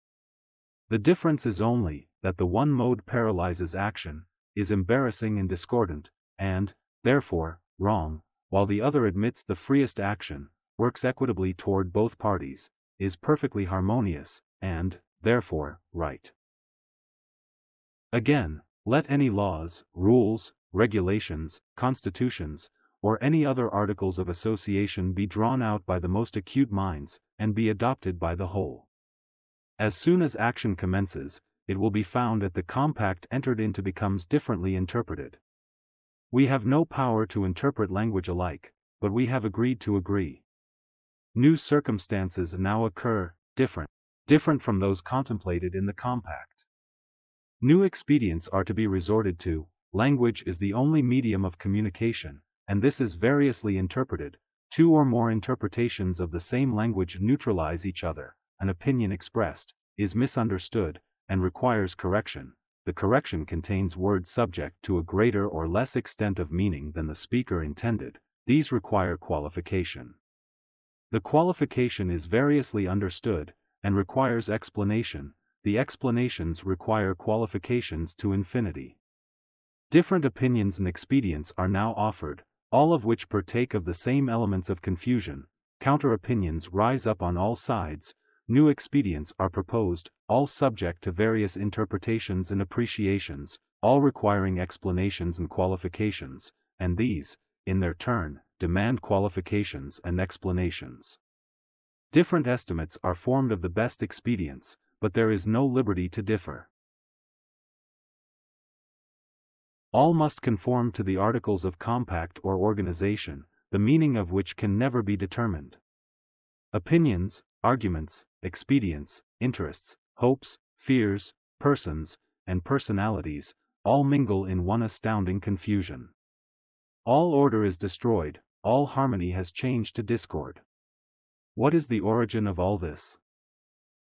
The difference is only that the one mode paralyzes action, is embarrassing and discordant, and, therefore, wrong, while the other admits the freest action, works equitably toward both parties, is perfectly harmonious, and, therefore, right. Again, let any laws, rules, regulations, constitutions, or any other articles of association be drawn out by the most acute minds, and be adopted by the whole. As soon as action commences, it will be found that the compact entered into becomes differently interpreted. We have no power to interpret language alike, but we have agreed to agree. New circumstances now occur, different different from those contemplated in the compact. New expedients are to be resorted to, language is the only medium of communication, and this is variously interpreted, two or more interpretations of the same language neutralize each other, an opinion expressed, is misunderstood, and requires correction. The correction contains words subject to a greater or less extent of meaning than the speaker intended, these require qualification. The qualification is variously understood, and requires explanation, the explanations require qualifications to infinity. Different opinions and expedients are now offered, all of which partake of the same elements of confusion, counter opinions rise up on all sides, new expedients are proposed, all subject to various interpretations and appreciations, all requiring explanations and qualifications, and these, in their turn, demand qualifications and explanations. Different estimates are formed of the best expedients, but there is no liberty to differ. All must conform to the articles of compact or organization, the meaning of which can never be determined. Opinions, arguments, expedients, interests, hopes, fears, persons, and personalities, all mingle in one astounding confusion. All order is destroyed, all harmony has changed to discord. What is the origin of all this?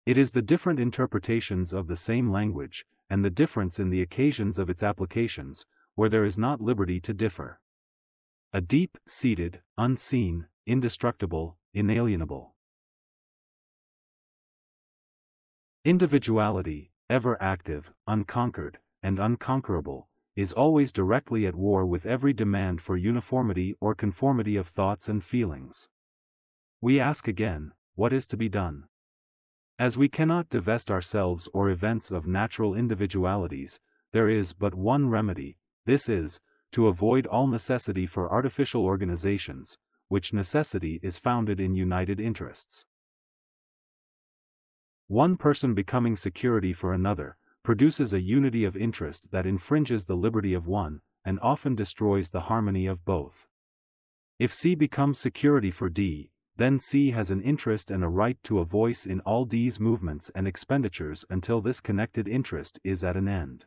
It is the different interpretations of the same language, and the difference in the occasions of its applications, where there is not liberty to differ. A deep, seated, unseen, indestructible, inalienable. Individuality, ever active, unconquered, and unconquerable, is always directly at war with every demand for uniformity or conformity of thoughts and feelings. We ask again, what is to be done? As we cannot divest ourselves or events of natural individualities, there is but one remedy, this is, to avoid all necessity for artificial organizations, which necessity is founded in united interests. One person becoming security for another, produces a unity of interest that infringes the liberty of one, and often destroys the harmony of both. If C becomes security for D, then C has an interest and a right to a voice in all D's movements and expenditures until this connected interest is at an end.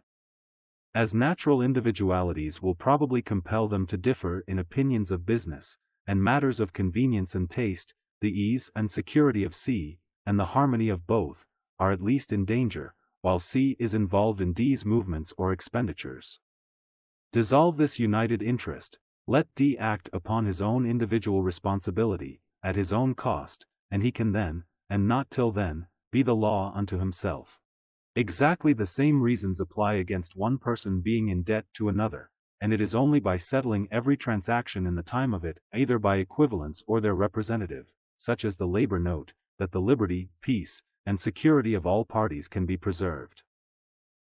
As natural individualities will probably compel them to differ in opinions of business, and matters of convenience and taste, the ease and security of C, and the harmony of both, are at least in danger, while C is involved in D's movements or expenditures. Dissolve this united interest, let D act upon his own individual responsibility, at his own cost, and he can then, and not till then, be the law unto himself. Exactly the same reasons apply against one person being in debt to another, and it is only by settling every transaction in the time of it, either by equivalents or their representative, such as the labor note, that the liberty, peace, and security of all parties can be preserved.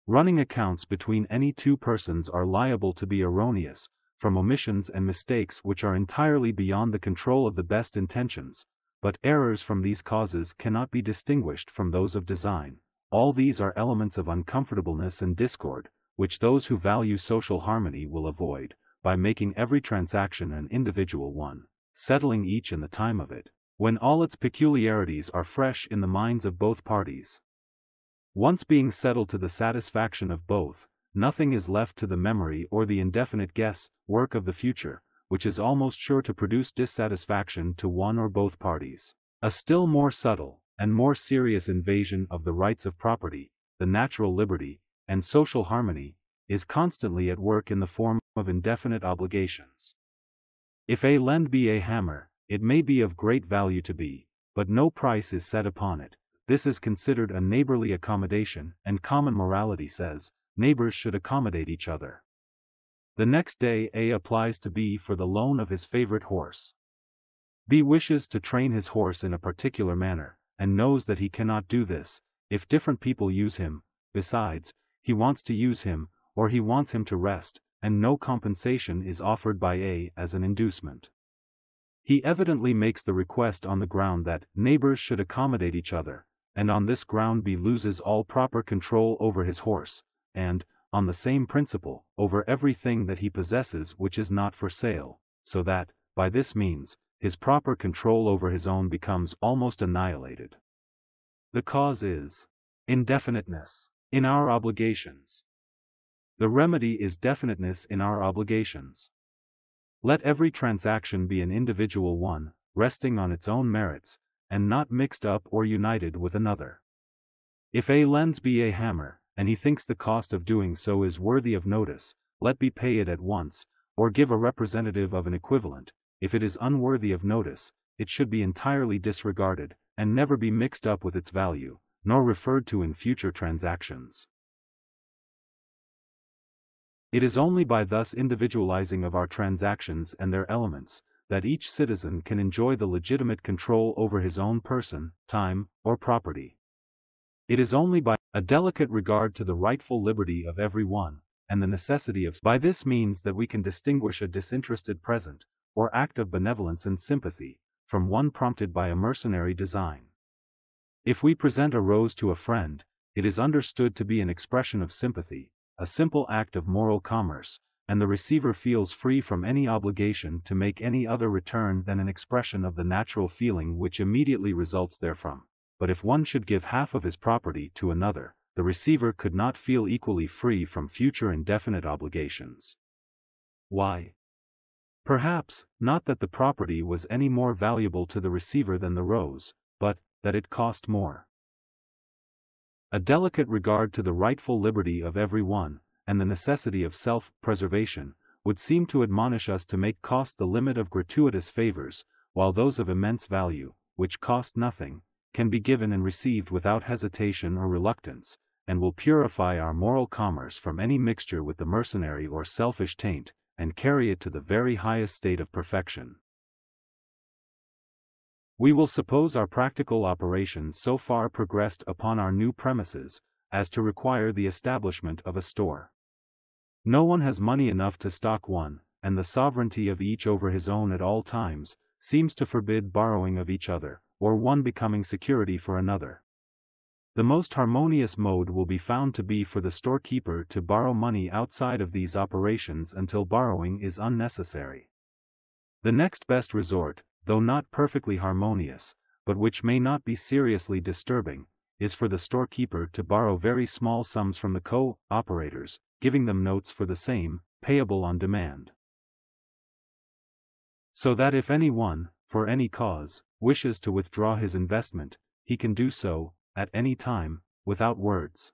Running accounts between any two persons are liable to be erroneous, from omissions and mistakes which are entirely beyond the control of the best intentions, but errors from these causes cannot be distinguished from those of design. All these are elements of uncomfortableness and discord, which those who value social harmony will avoid, by making every transaction an individual one, settling each in the time of it, when all its peculiarities are fresh in the minds of both parties. Once being settled to the satisfaction of both, nothing is left to the memory or the indefinite guess, work of the future, which is almost sure to produce dissatisfaction to one or both parties. A still more subtle, and more serious invasion of the rights of property, the natural liberty, and social harmony, is constantly at work in the form of indefinite obligations. If A lend B a hammer, it may be of great value to B, but no price is set upon it. This is considered a neighborly accommodation, and common morality says, neighbors should accommodate each other. The next day A applies to B for the loan of his favorite horse. B wishes to train his horse in a particular manner, and knows that he cannot do this, if different people use him, besides, he wants to use him, or he wants him to rest, and no compensation is offered by A as an inducement. He evidently makes the request on the ground that neighbors should accommodate each other, and on this ground B loses all proper control over his horse, and, on the same principle, over everything that he possesses which is not for sale, so that, by this means, his proper control over his own becomes almost annihilated. The cause is indefiniteness in our obligations. The remedy is definiteness in our obligations. Let every transaction be an individual one, resting on its own merits, and not mixed up or united with another. If A lends B a hammer, and he thinks the cost of doing so is worthy of notice, let B pay it at once, or give a representative of an equivalent, if it is unworthy of notice, it should be entirely disregarded, and never be mixed up with its value, nor referred to in future transactions. It is only by thus individualizing of our transactions and their elements, that each citizen can enjoy the legitimate control over his own person, time, or property. It is only by a delicate regard to the rightful liberty of every one, and the necessity of by this means that we can distinguish a disinterested present, or act of benevolence and sympathy, from one prompted by a mercenary design. If we present a rose to a friend, it is understood to be an expression of sympathy, a simple act of moral commerce, and the receiver feels free from any obligation to make any other return than an expression of the natural feeling which immediately results therefrom. But if one should give half of his property to another, the receiver could not feel equally free from future indefinite obligations. Why? Perhaps, not that the property was any more valuable to the receiver than the rose, but, that it cost more. A delicate regard to the rightful liberty of every one, and the necessity of self-preservation, would seem to admonish us to make cost the limit of gratuitous favors, while those of immense value, which cost nothing, can be given and received without hesitation or reluctance, and will purify our moral commerce from any mixture with the mercenary or selfish taint, and carry it to the very highest state of perfection. We will suppose our practical operations so far progressed upon our new premises, as to require the establishment of a store. No one has money enough to stock one, and the sovereignty of each over his own at all times, seems to forbid borrowing of each other, or one becoming security for another. The most harmonious mode will be found to be for the storekeeper to borrow money outside of these operations until borrowing is unnecessary. The next best resort, though not perfectly harmonious, but which may not be seriously disturbing, is for the storekeeper to borrow very small sums from the co-operators, giving them notes for the same, payable on demand. So that if any one, for any cause, wishes to withdraw his investment, he can do so, at any time, without words.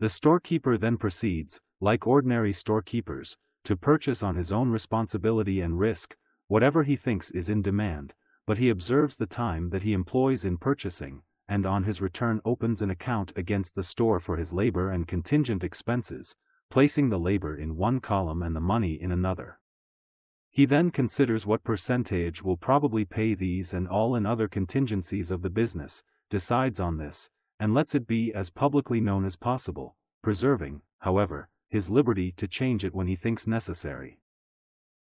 The storekeeper then proceeds, like ordinary storekeepers, to purchase on his own responsibility and risk, whatever he thinks is in demand, but he observes the time that he employs in purchasing, and on his return opens an account against the store for his labor and contingent expenses, placing the labor in one column and the money in another. He then considers what percentage will probably pay these and all in other contingencies of the business, decides on this, and lets it be as publicly known as possible, preserving, however, his liberty to change it when he thinks necessary.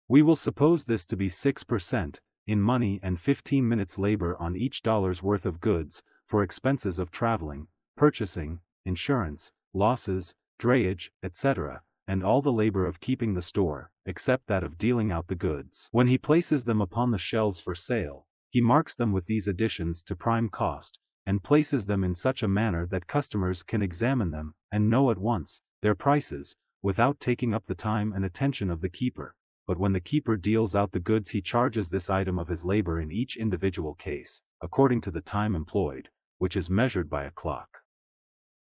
We will suppose this to be 6%, in money and 15 minutes labor on each dollar's worth of goods, for expenses of traveling, purchasing, insurance, losses, drayage, etc., and all the labor of keeping the store, except that of dealing out the goods. When he places them upon the shelves for sale, he marks them with these additions to prime cost, and places them in such a manner that customers can examine them, and know at once, their prices, without taking up the time and attention of the keeper. But when the keeper deals out the goods he charges this item of his labor in each individual case, according to the time employed, which is measured by a clock.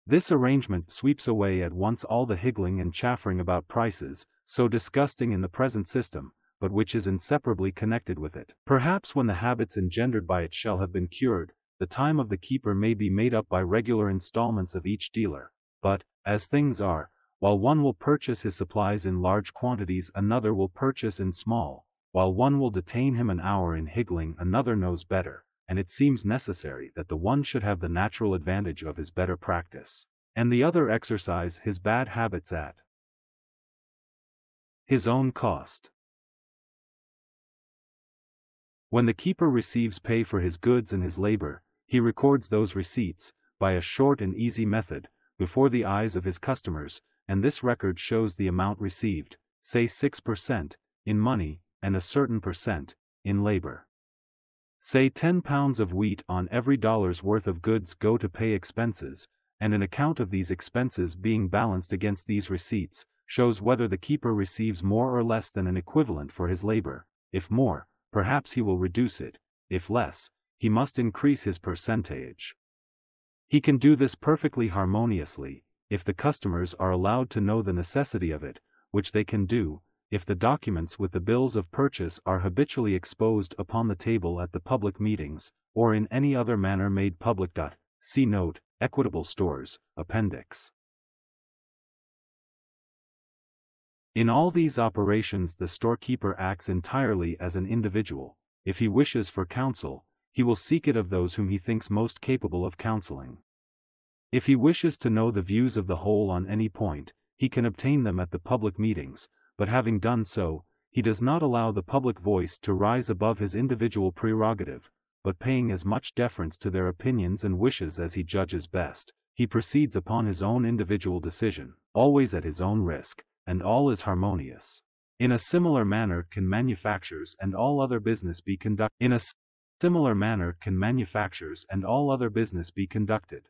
This arrangement sweeps away at once all the higgling and chaffering about prices, so disgusting in the present system, but which is inseparably connected with it. Perhaps when the habits engendered by it shall have been cured, the time of the keeper may be made up by regular installments of each dealer, but, as things are, while one will purchase his supplies in large quantities another will purchase in small, while one will detain him an hour in higgling another knows better, and it seems necessary that the one should have the natural advantage of his better practice, and the other exercise his bad habits at his own cost. When the keeper receives pay for his goods and his labor, he records those receipts, by a short and easy method, before the eyes of his customers, and this record shows the amount received, say 6%, in money, and a certain percent, in labor. Say 10 pounds of wheat on every dollar's worth of goods go to pay expenses, and an account of these expenses being balanced against these receipts, shows whether the keeper receives more or less than an equivalent for his labor. If more, perhaps he will reduce it, if less, he must increase his percentage. He can do this perfectly harmoniously, if the customers are allowed to know the necessity of it, which they can do, if the documents with the bills of purchase are habitually exposed upon the table at the public meetings, or in any other manner made public. See note, Equitable Stores, Appendix. In all these operations the storekeeper acts entirely as an individual, if he wishes for counsel, he will seek it of those whom he thinks most capable of counseling. If he wishes to know the views of the whole on any point, he can obtain them at the public meetings, but having done so, he does not allow the public voice to rise above his individual prerogative, but paying as much deference to their opinions and wishes as he judges best, he proceeds upon his own individual decision, always at his own risk, and all is harmonious. In a similar manner can manufactures and all other business be conducted. In a similar manner can manufactures and all other business be conducted.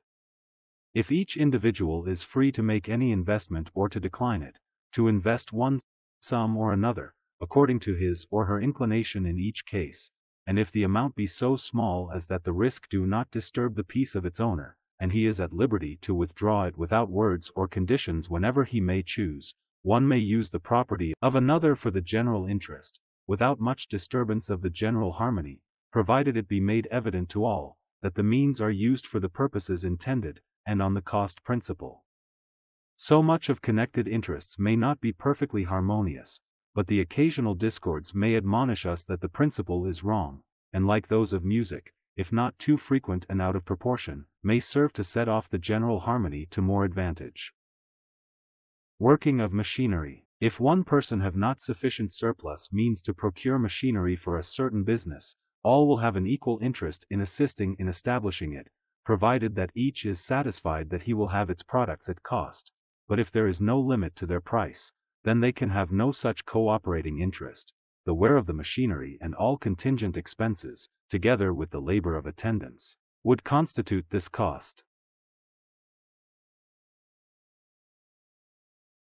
If each individual is free to make any investment or to decline it, to invest one sum or another, according to his or her inclination in each case, and if the amount be so small as that the risk do not disturb the peace of its owner, and he is at liberty to withdraw it without words or conditions whenever he may choose, one may use the property of another for the general interest, without much disturbance of the general harmony, provided it be made evident to all, that the means are used for the purposes intended, and on the cost principle. So much of connected interests may not be perfectly harmonious, but the occasional discords may admonish us that the principle is wrong, and like those of music, if not too frequent and out of proportion, may serve to set off the general harmony to more advantage. Working of machinery. If one person have not sufficient surplus means to procure machinery for a certain business, all will have an equal interest in assisting in establishing it, provided that each is satisfied that he will have its products at cost, but if there is no limit to their price, then they can have no such cooperating interest. The wear of the machinery and all contingent expenses, together with the labor of attendants, would constitute this cost.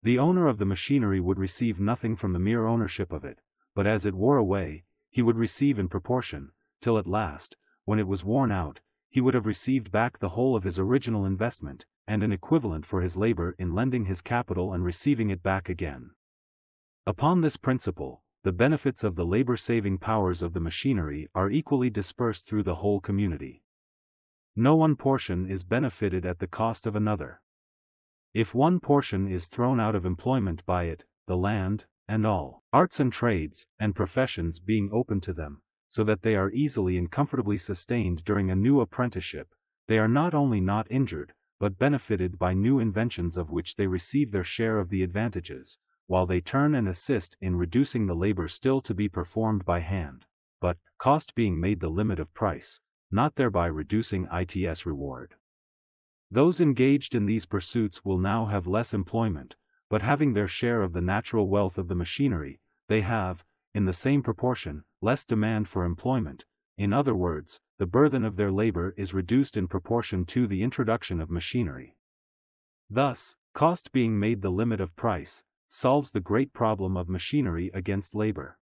The owner of the machinery would receive nothing from the mere ownership of it, but as it wore away, he would receive in proportion, till at last, when it was worn out, he would have received back the whole of his original investment, and an equivalent for his labor in lending his capital and receiving it back again. Upon this principle, the benefits of the labor-saving powers of the machinery are equally dispersed through the whole community. No one portion is benefited at the cost of another. If one portion is thrown out of employment by it, the land, and all arts and trades, and professions being open to them, so that they are easily and comfortably sustained during a new apprenticeship, they are not only not injured, but benefited by new inventions of which they receive their share of the advantages, while they turn and assist in reducing the labor still to be performed by hand, but, cost being made the limit of price, not thereby reducing its reward. Those engaged in these pursuits will now have less employment, but having their share of the natural wealth of the machinery, they have, in the same proportion, less demand for employment. In other words, the burthen of their labor is reduced in proportion to the introduction of machinery. Thus, cost being made the limit of price, solves the great problem of machinery against labor.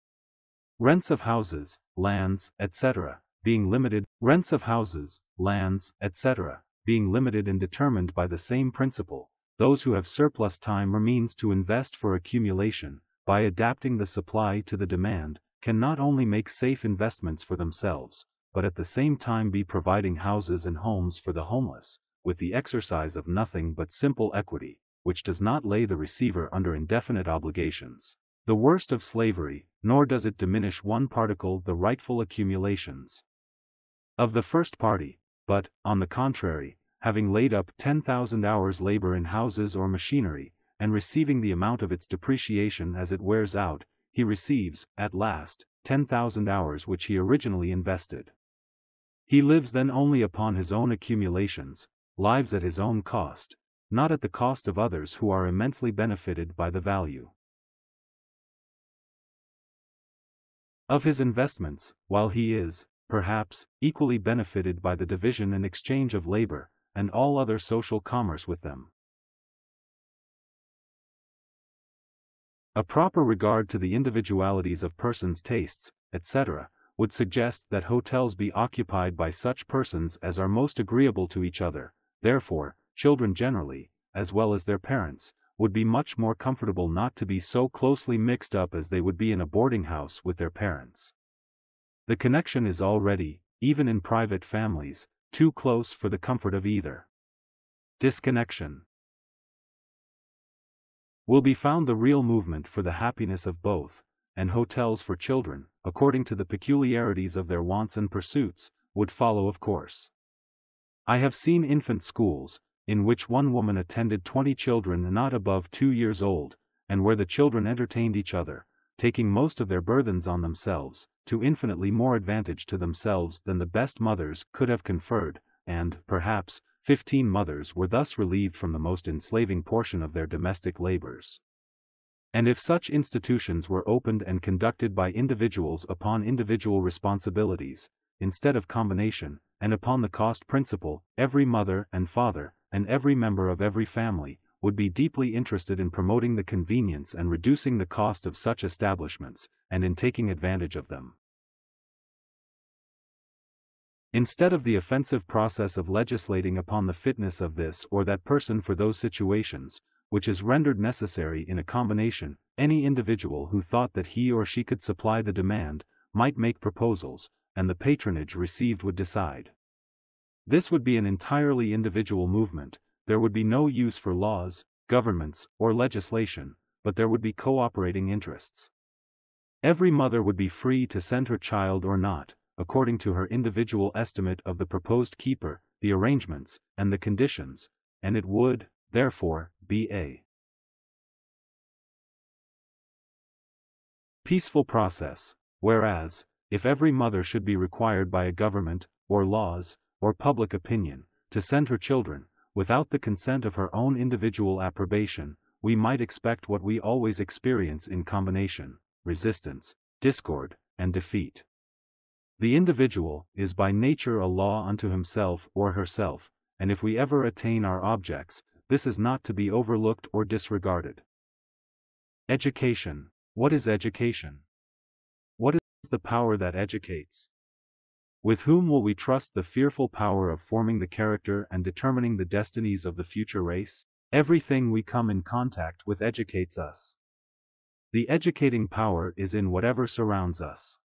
Rents of houses, lands, etc., being limited, rents of houses, lands, etc., being limited and determined by the same principle, those who have surplus time or means to invest for accumulation, by adapting the supply to the demand, can not only make safe investments for themselves, but at the same time be providing houses and homes for the homeless, with the exercise of nothing but simple equity, which does not lay the receiver under indefinite obligations. The worst of slavery, nor does it diminish one particle the rightful accumulations of the first party, but, on the contrary, having laid up 10,000 hours labor in houses or machinery, and receiving the amount of its depreciation as it wears out, he receives, at last, 10,000 hours which he originally invested. He lives then only upon his own accumulations, lives at his own cost, not at the cost of others who are immensely benefited by the value of his investments, while he is, perhaps, equally benefited by the division and exchange of labor, and all other social commerce with them. A proper regard to the individualities of persons' tastes, etc., would suggest that hotels be occupied by such persons as are most agreeable to each other, therefore, children generally, as well as their parents, would be much more comfortable not to be so closely mixed up as they would be in a boarding house with their parents. The connection is already, even in private families, too close for the comfort of either. Disconnection will be found the real movement for the happiness of both, and hotels for children, according to the peculiarities of their wants and pursuits, would follow of course. I have seen infant schools, in which one woman attended 20 children not above two years old, and where the children entertained each other, taking most of their burthens on themselves, to infinitely more advantage to themselves than the best mothers could have conferred, and, perhaps, fifteen mothers were thus relieved from the most enslaving portion of their domestic labors. And if such institutions were opened and conducted by individuals upon individual responsibilities, instead of combination, and upon the cost principle, every mother and father, and every member of every family, would be deeply interested in promoting the convenience and reducing the cost of such establishments, and in taking advantage of them. Instead of the offensive process of legislating upon the fitness of this or that person for those situations, which is rendered necessary in a combination, any individual who thought that he or she could supply the demand, might make proposals, and the patronage received would decide. This would be an entirely individual movement, there would be no use for laws, governments, or legislation, but there would be cooperating interests. Every mother would be free to send her child or not, according to her individual estimate of the proposed keeper, the arrangements, and the conditions, and it would, therefore, be a peaceful process, whereas, if every mother should be required by a government, or laws, or public opinion, to send her children, without the consent of her own individual approbation, we might expect what we always experience in combination, resistance, discord, and defeat. The individual is by nature a law unto himself or herself, and if we ever attain our objects, this is not to be overlooked or disregarded. Education. What is education? What is the power that educates? With whom will we trust the fearful power of forming the character and determining the destinies of the future race? Everything we come in contact with educates us. The educating power is in whatever surrounds us.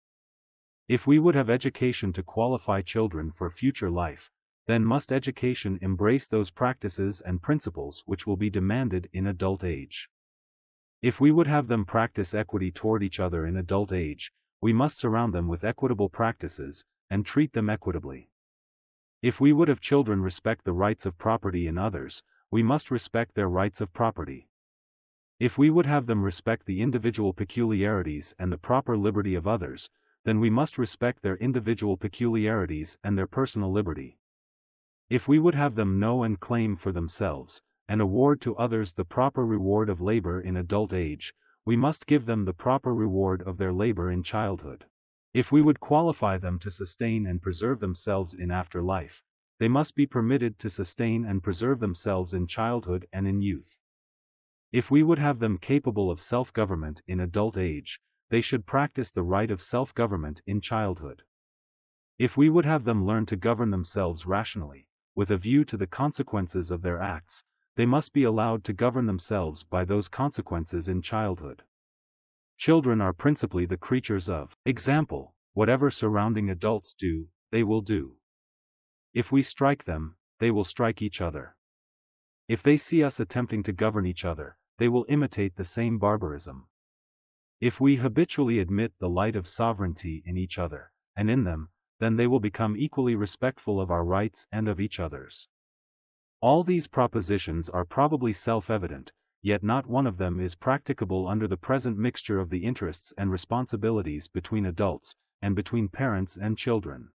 If we would have education to qualify children for future life, then must education embrace those practices and principles which will be demanded in adult age. If we would have them practice equity toward each other in adult age, we must surround them with equitable practices, and treat them equitably. If we would have children respect the rights of property in others, we must respect their rights of property. If we would have them respect the individual peculiarities and the proper liberty of others, then we must respect their individual peculiarities and their personal liberty. If we would have them know and claim for themselves, and award to others the proper reward of labor in adult age, we must give them the proper reward of their labor in childhood. If we would qualify them to sustain and preserve themselves in after life, they must be permitted to sustain and preserve themselves in childhood and in youth. If we would have them capable of self-government in adult age, they should practice the right of self-government in childhood. If we would have them learn to govern themselves rationally, with a view to the consequences of their acts, they must be allowed to govern themselves by those consequences in childhood. Children are principally the creatures of example, whatever surrounding adults do, they will do. If we strike them, they will strike each other. If they see us attempting to govern each other, they will imitate the same barbarism. If we habitually admit the light of sovereignty in each other, and in them, then they will become equally respectful of our rights and of each other's. All these propositions are probably self-evident, yet not one of them is practicable under the present mixture of the interests and responsibilities between adults, and between parents and children.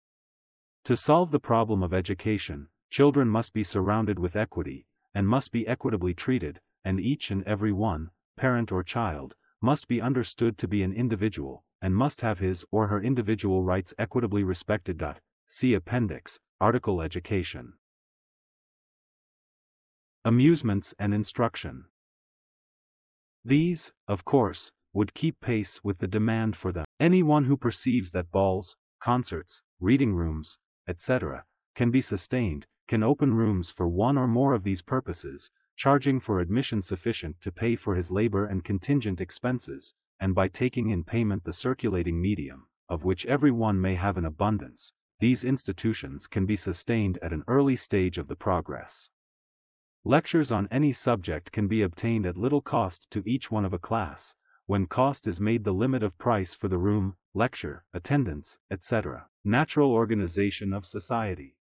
To solve the problem of education, children must be surrounded with equity, and must be equitably treated, and each and every one, parent or child, must be understood to be an individual, and must have his or her individual rights equitably respected. See Appendix, Article Education. Amusements and instruction. These, of course, would keep pace with the demand for them. Anyone who perceives that balls, concerts, reading rooms, etc., can be sustained, can open rooms for one or more of these purposes, charging for admission sufficient to pay for his labor and contingent expenses, and by taking in payment the circulating medium, of which every one may have an abundance, these institutions can be sustained at an early stage of the progress. Lectures on any subject can be obtained at little cost to each one of a class, when cost is made the limit of price for the room, lecture, attendance, etc. Natural organization of society.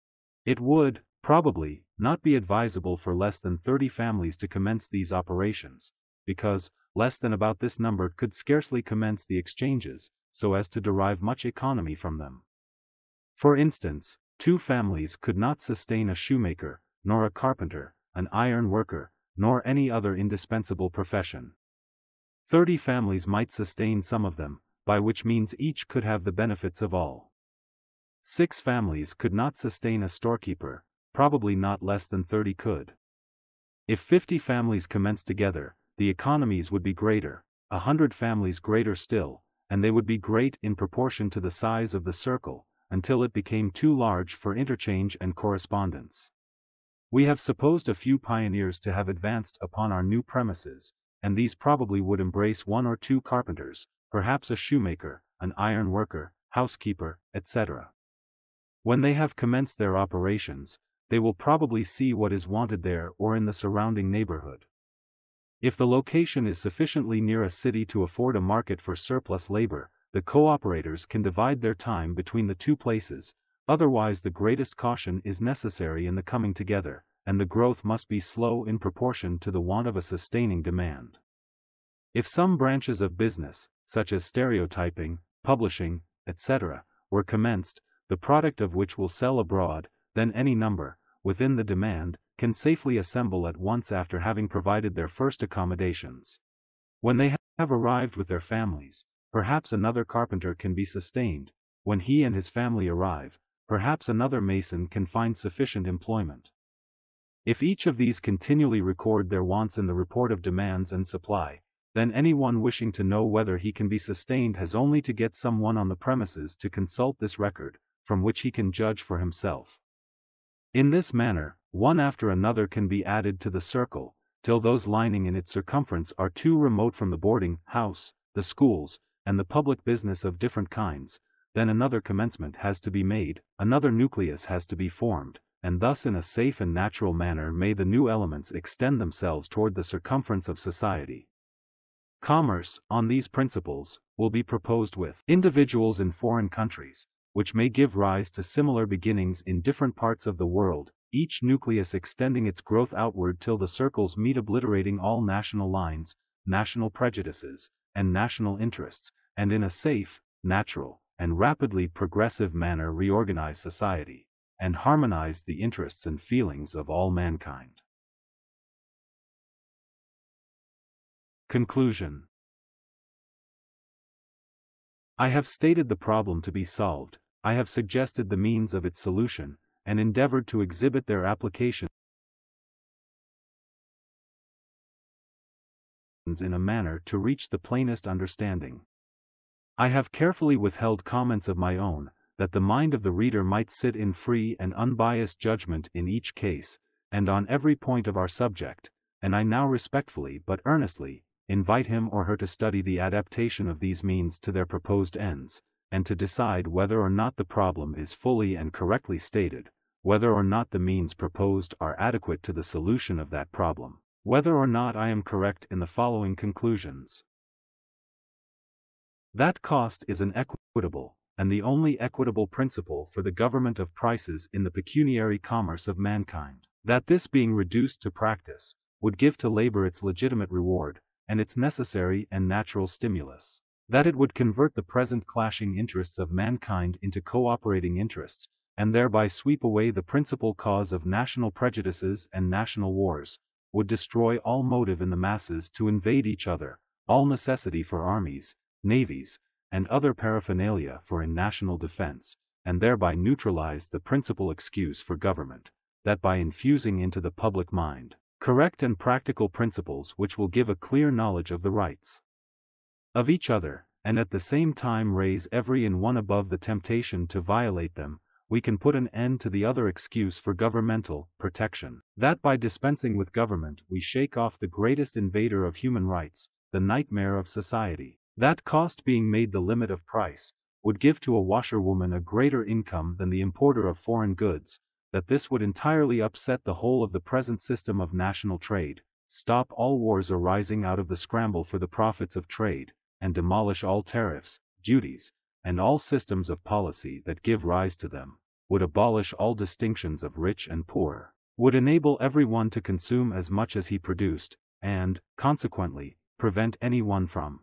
It would, probably, not be advisable for less than 30 families to commence these operations, because, less than about this number could scarcely commence the exchanges, so as to derive much economy from them. For instance, two families could not sustain a shoemaker, nor a carpenter, an iron worker, nor any other indispensable profession. Thirty families might sustain some of them, by which means each could have the benefits of all. Six families could not sustain a storekeeper, probably not less than thirty could. If fifty families commenced together, the economies would be greater, a hundred families greater still, and they would be great in proportion to the size of the circle, until it became too large for interchange and correspondence. We have supposed a few pioneers to have advanced upon our new premises, and these probably would embrace one or two carpenters, perhaps a shoemaker, an iron worker, housekeeper, etc. When they have commenced their operations, they will probably see what is wanted there or in the surrounding neighborhood. If the location is sufficiently near a city to afford a market for surplus labor, the cooperators can divide their time between the two places, Otherwise the greatest caution is necessary in the coming together, and the growth must be slow in proportion to the want of a sustaining demand. If some branches of business, such as stereotyping, publishing, etc., were commenced, the product of which will sell abroad, then any number, within the demand, can safely assemble at once after having provided their first accommodations. When they have arrived with their families, perhaps another carpenter can be sustained, when he and his family arrive, perhaps another mason can find sufficient employment. If each of these continually record their wants in the report of demands and supply, then anyone wishing to know whether he can be sustained has only to get someone on the premises to consult this record, from which he can judge for himself. In this manner, one after another can be added to the circle, till those lining in its circumference are too remote from the boarding house, the schools, and the public business of different kinds, then another commencement has to be made, another nucleus has to be formed, and thus in a safe and natural manner may the new elements extend themselves toward the circumference of society. Commerce, on these principles, will be proposed with individuals in foreign countries, which may give rise to similar beginnings in different parts of the world, each nucleus extending its growth outward till the circles meet obliterating all national lines, national prejudices, and national interests, and in a safe, natural, and rapidly progressive manner reorganize society, and harmonize the interests and feelings of all mankind. Conclusion I have stated the problem to be solved, I have suggested the means of its solution, and endeavored to exhibit their application in a manner to reach the plainest understanding. I have carefully withheld comments of my own, that the mind of the reader might sit in free and unbiased judgment in each case, and on every point of our subject, and I now respectfully but earnestly, invite him or her to study the adaptation of these means to their proposed ends, and to decide whether or not the problem is fully and correctly stated, whether or not the means proposed are adequate to the solution of that problem, whether or not I am correct in the following conclusions. That cost is an equitable, and the only equitable principle for the government of prices in the pecuniary commerce of mankind. That this being reduced to practice, would give to labor its legitimate reward, and its necessary and natural stimulus. That it would convert the present clashing interests of mankind into cooperating interests, and thereby sweep away the principal cause of national prejudices and national wars, would destroy all motive in the masses to invade each other, all necessity for armies, navies, and other paraphernalia for in national defense, and thereby neutralize the principal excuse for government, that by infusing into the public mind, correct and practical principles which will give a clear knowledge of the rights of each other, and at the same time raise every and one above the temptation to violate them, we can put an end to the other excuse for governmental protection, that by dispensing with government we shake off the greatest invader of human rights, the nightmare of society. That cost being made the limit of price, would give to a washerwoman a greater income than the importer of foreign goods, that this would entirely upset the whole of the present system of national trade, stop all wars arising out of the scramble for the profits of trade, and demolish all tariffs, duties, and all systems of policy that give rise to them, would abolish all distinctions of rich and poor, would enable every one to consume as much as he produced, and, consequently, prevent any one from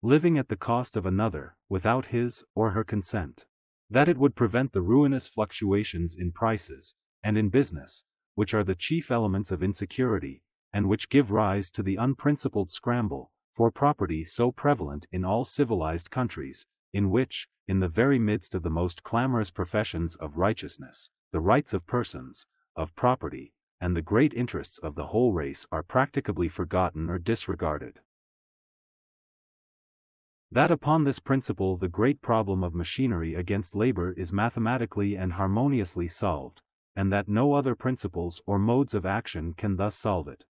living at the cost of another, without his or her consent. That it would prevent the ruinous fluctuations in prices, and in business, which are the chief elements of insecurity, and which give rise to the unprincipled scramble, for property so prevalent in all civilized countries, in which, in the very midst of the most clamorous professions of righteousness, the rights of persons, of property, and the great interests of the whole race are practicably forgotten or disregarded. That upon this principle the great problem of machinery against labor is mathematically and harmoniously solved, and that no other principles or modes of action can thus solve it.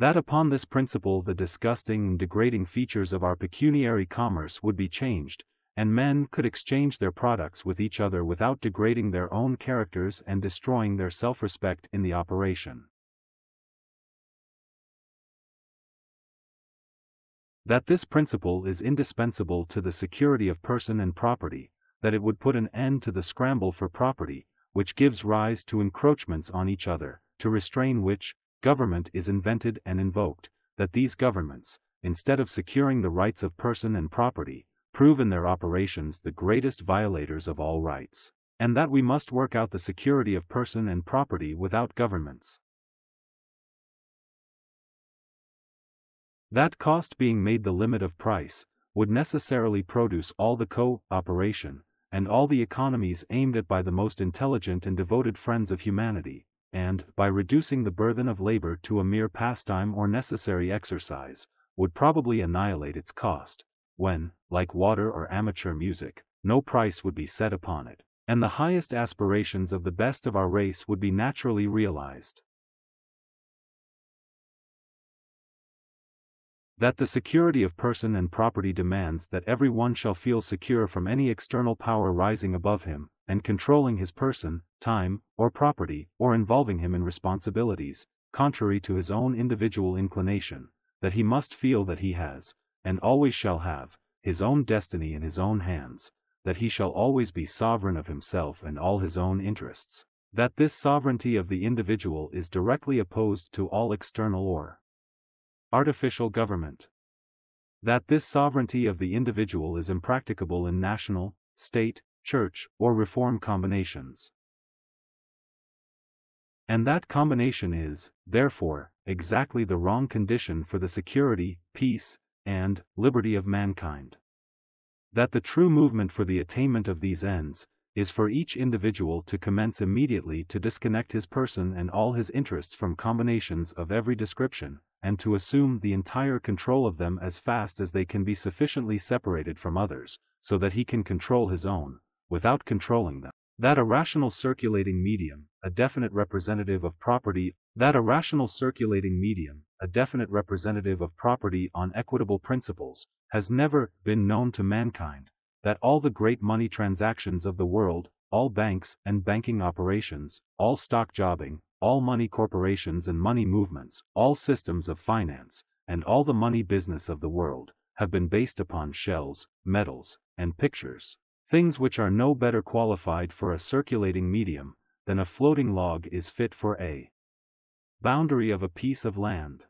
That upon this principle the disgusting and degrading features of our pecuniary commerce would be changed, and men could exchange their products with each other without degrading their own characters and destroying their self-respect in the operation. That this principle is indispensable to the security of person and property, that it would put an end to the scramble for property, which gives rise to encroachments on each other, to restrain which, government is invented and invoked, that these governments, instead of securing the rights of person and property, prove in their operations the greatest violators of all rights, and that we must work out the security of person and property without governments. That cost being made the limit of price, would necessarily produce all the co-operation, and all the economies aimed at by the most intelligent and devoted friends of humanity, and, by reducing the burthen of labor to a mere pastime or necessary exercise, would probably annihilate its cost, when, like water or amateur music, no price would be set upon it, and the highest aspirations of the best of our race would be naturally realized. That the security of person and property demands that every one shall feel secure from any external power rising above him, and controlling his person, time, or property, or involving him in responsibilities, contrary to his own individual inclination, that he must feel that he has, and always shall have, his own destiny in his own hands, that he shall always be sovereign of himself and all his own interests, that this sovereignty of the individual is directly opposed to all external or Artificial government. That this sovereignty of the individual is impracticable in national, state, church, or reform combinations. And that combination is, therefore, exactly the wrong condition for the security, peace, and liberty of mankind. That the true movement for the attainment of these ends, is for each individual to commence immediately to disconnect his person and all his interests from combinations of every description, and to assume the entire control of them as fast as they can be sufficiently separated from others, so that he can control his own, without controlling them. That a rational circulating medium, a definite representative of property, that a rational circulating medium, a definite representative of property on equitable principles, has never been known to mankind, that all the great money transactions of the world, all banks and banking operations, all stock jobbing, all money corporations and money movements, all systems of finance, and all the money business of the world, have been based upon shells, metals, and pictures, things which are no better qualified for a circulating medium, than a floating log is fit for a boundary of a piece of land.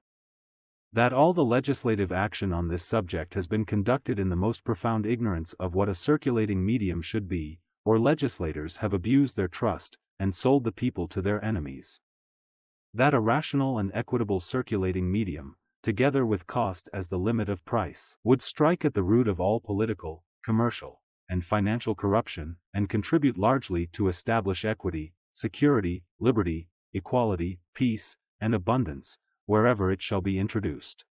That all the legislative action on this subject has been conducted in the most profound ignorance of what a circulating medium should be, or legislators have abused their trust, and sold the people to their enemies. That a rational and equitable circulating medium, together with cost as the limit of price, would strike at the root of all political, commercial, and financial corruption, and contribute largely to establish equity, security, liberty, equality, peace, and abundance, wherever it shall be introduced.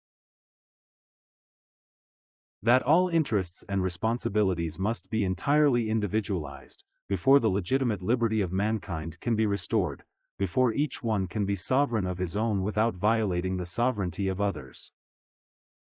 That all interests and responsibilities must be entirely individualized, before the legitimate liberty of mankind can be restored, before each one can be sovereign of his own without violating the sovereignty of others.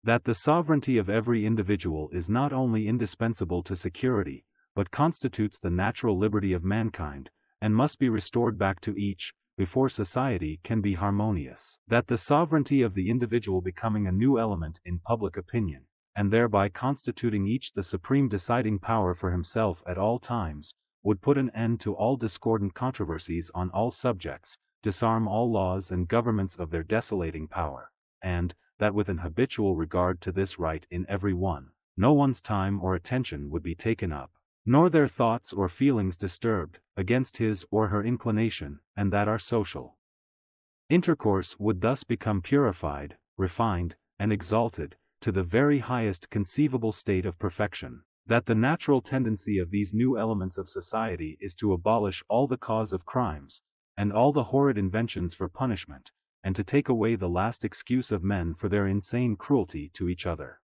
That the sovereignty of every individual is not only indispensable to security, but constitutes the natural liberty of mankind, and must be restored back to each, before society can be harmonious. That the sovereignty of the individual becoming a new element in public opinion, and thereby constituting each the supreme deciding power for himself at all times, would put an end to all discordant controversies on all subjects, disarm all laws and governments of their desolating power, and, that with an habitual regard to this right in every one, no one's time or attention would be taken up, nor their thoughts or feelings disturbed, against his or her inclination, and that our social intercourse would thus become purified, refined, and exalted, to the very highest conceivable state of perfection. That the natural tendency of these new elements of society is to abolish all the cause of crimes, and all the horrid inventions for punishment, and to take away the last excuse of men for their insane cruelty to each other.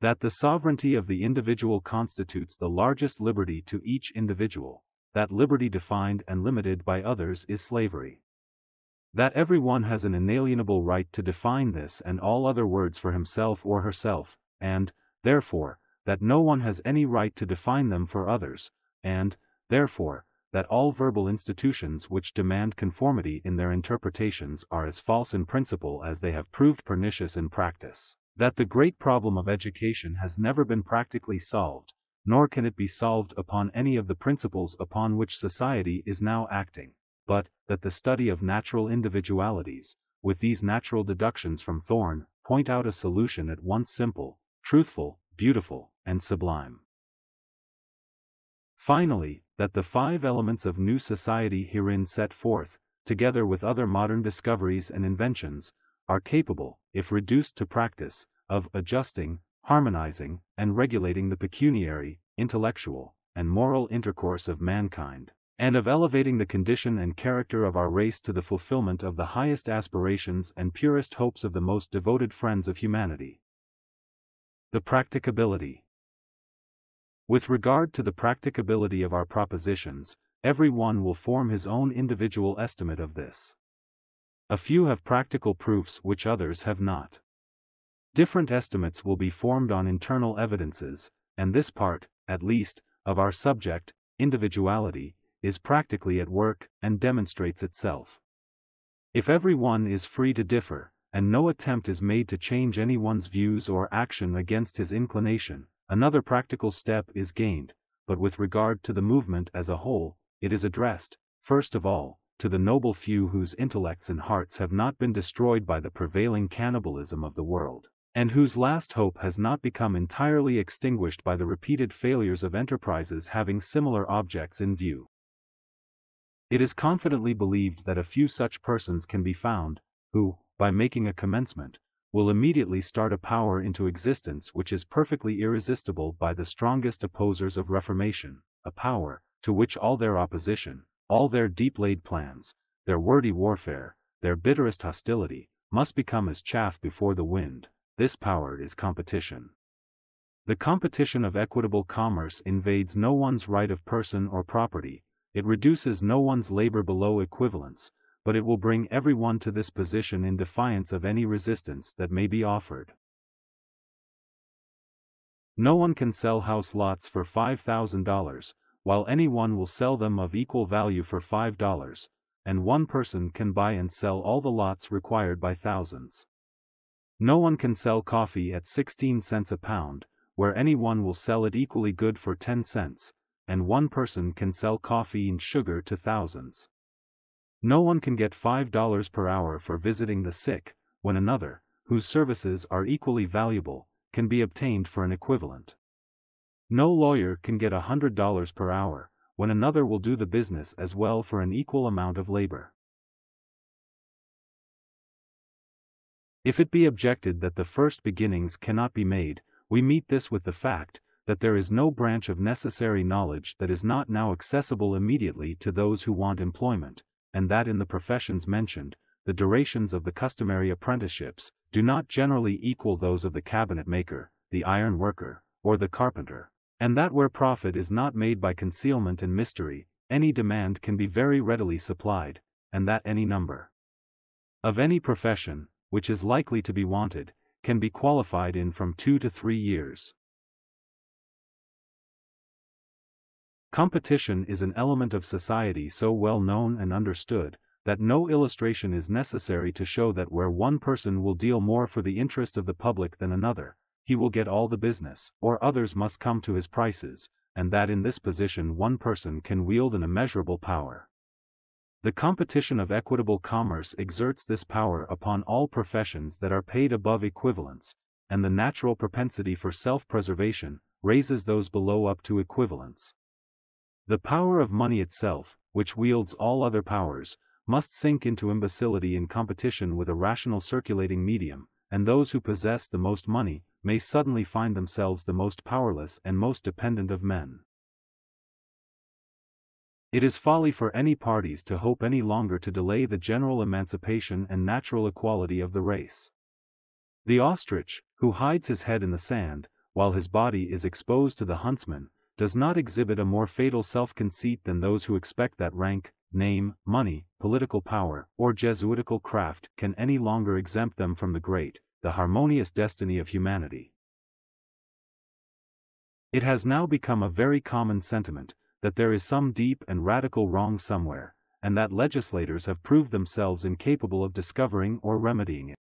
That the sovereignty of the individual constitutes the largest liberty to each individual, that liberty defined and limited by others is slavery. That every one has an inalienable right to define this and all other words for himself or herself, and, therefore, that no one has any right to define them for others, and, therefore, that all verbal institutions which demand conformity in their interpretations are as false in principle as they have proved pernicious in practice. That the great problem of education has never been practically solved, nor can it be solved upon any of the principles upon which society is now acting, but that the study of natural individualities, with these natural deductions from Thorne, point out a solution at once simple, truthful, beautiful, and sublime. Finally, that the five elements of new society herein set forth, together with other modern discoveries and inventions, are capable, if reduced to practice, of adjusting, harmonizing, and regulating the pecuniary, intellectual, and moral intercourse of mankind, and of elevating the condition and character of our race to the fulfillment of the highest aspirations and purest hopes of the most devoted friends of humanity. The practicability. With regard to the practicability of our propositions, every one will form his own individual estimate of this. A few have practical proofs which others have not. Different estimates will be formed on internal evidences, and this part, at least, of our subject, individuality, is practically at work and demonstrates itself. If every one is free to differ, and no attempt is made to change anyone's views or action against his inclination, Another practical step is gained, but with regard to the movement as a whole, it is addressed, first of all, to the noble few whose intellects and hearts have not been destroyed by the prevailing cannibalism of the world, and whose last hope has not become entirely extinguished by the repeated failures of enterprises having similar objects in view. It is confidently believed that a few such persons can be found, who, by making a commencement, will immediately start a power into existence which is perfectly irresistible by the strongest opposers of reformation, a power, to which all their opposition, all their deep-laid plans, their wordy warfare, their bitterest hostility, must become as chaff before the wind, this power is competition. The competition of equitable commerce invades no one's right of person or property, it reduces no one's labor below equivalence, but it will bring everyone to this position in defiance of any resistance that may be offered. No one can sell house lots for $5,000, while anyone will sell them of equal value for $5, and one person can buy and sell all the lots required by thousands. No one can sell coffee at 16 cents a pound, where anyone will sell it equally good for 10 cents, and one person can sell coffee and sugar to thousands. No one can get $5 per hour for visiting the sick, when another, whose services are equally valuable, can be obtained for an equivalent. No lawyer can get $100 per hour, when another will do the business as well for an equal amount of labor. If it be objected that the first beginnings cannot be made, we meet this with the fact, that there is no branch of necessary knowledge that is not now accessible immediately to those who want employment, and that in the professions mentioned, the durations of the customary apprenticeships do not generally equal those of the cabinet maker, the iron worker, or the carpenter, and that where profit is not made by concealment and mystery, any demand can be very readily supplied, and that any number of any profession, which is likely to be wanted, can be qualified in from two to three years. Competition is an element of society so well known and understood, that no illustration is necessary to show that where one person will deal more for the interest of the public than another, he will get all the business, or others must come to his prices, and that in this position one person can wield an immeasurable power. The competition of equitable commerce exerts this power upon all professions that are paid above equivalence, and the natural propensity for self-preservation raises those below up to equivalence. The power of money itself, which wields all other powers, must sink into imbecility in competition with a rational circulating medium, and those who possess the most money, may suddenly find themselves the most powerless and most dependent of men. It is folly for any parties to hope any longer to delay the general emancipation and natural equality of the race. The ostrich, who hides his head in the sand, while his body is exposed to the huntsman, does not exhibit a more fatal self-conceit than those who expect that rank, name, money, political power, or Jesuitical craft can any longer exempt them from the great, the harmonious destiny of humanity. It has now become a very common sentiment, that there is some deep and radical wrong somewhere, and that legislators have proved themselves incapable of discovering or remedying it.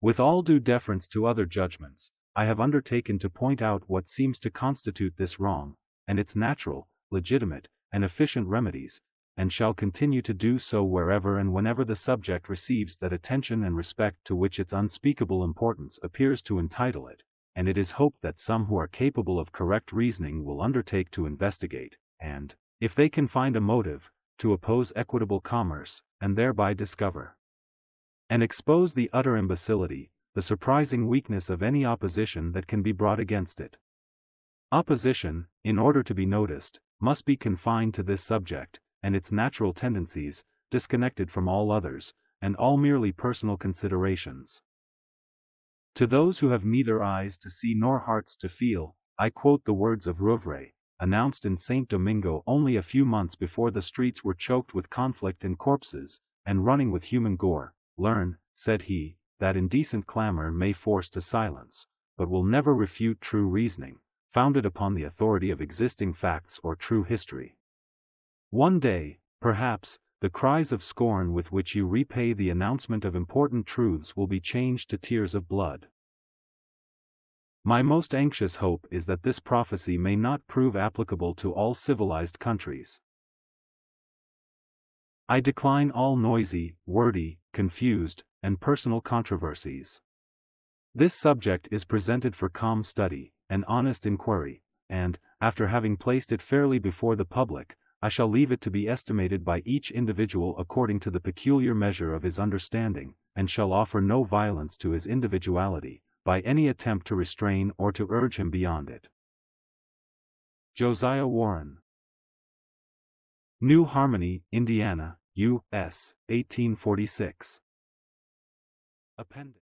With all due deference to other judgments, I have undertaken to point out what seems to constitute this wrong, and its natural, legitimate, and efficient remedies, and shall continue to do so wherever and whenever the subject receives that attention and respect to which its unspeakable importance appears to entitle it, and it is hoped that some who are capable of correct reasoning will undertake to investigate, and, if they can find a motive, to oppose equitable commerce, and thereby discover and expose the utter imbecility, the surprising weakness of any opposition that can be brought against it. Opposition, in order to be noticed, must be confined to this subject, and its natural tendencies, disconnected from all others, and all merely personal considerations. To those who have neither eyes to see nor hearts to feel, I quote the words of Rouvray, announced in St. Domingo only a few months before the streets were choked with conflict and corpses, and running with human gore, learn, said he, that indecent clamor may force to silence, but will never refute true reasoning, founded upon the authority of existing facts or true history. One day, perhaps, the cries of scorn with which you repay the announcement of important truths will be changed to tears of blood. My most anxious hope is that this prophecy may not prove applicable to all civilized countries. I decline all noisy, wordy, confused, and personal controversies. This subject is presented for calm study, and honest inquiry, and, after having placed it fairly before the public, I shall leave it to be estimated by each individual according to the peculiar measure of his understanding, and shall offer no violence to his individuality, by any attempt to restrain or to urge him beyond it. Josiah Warren New Harmony, Indiana, U.S., 1846. Appendix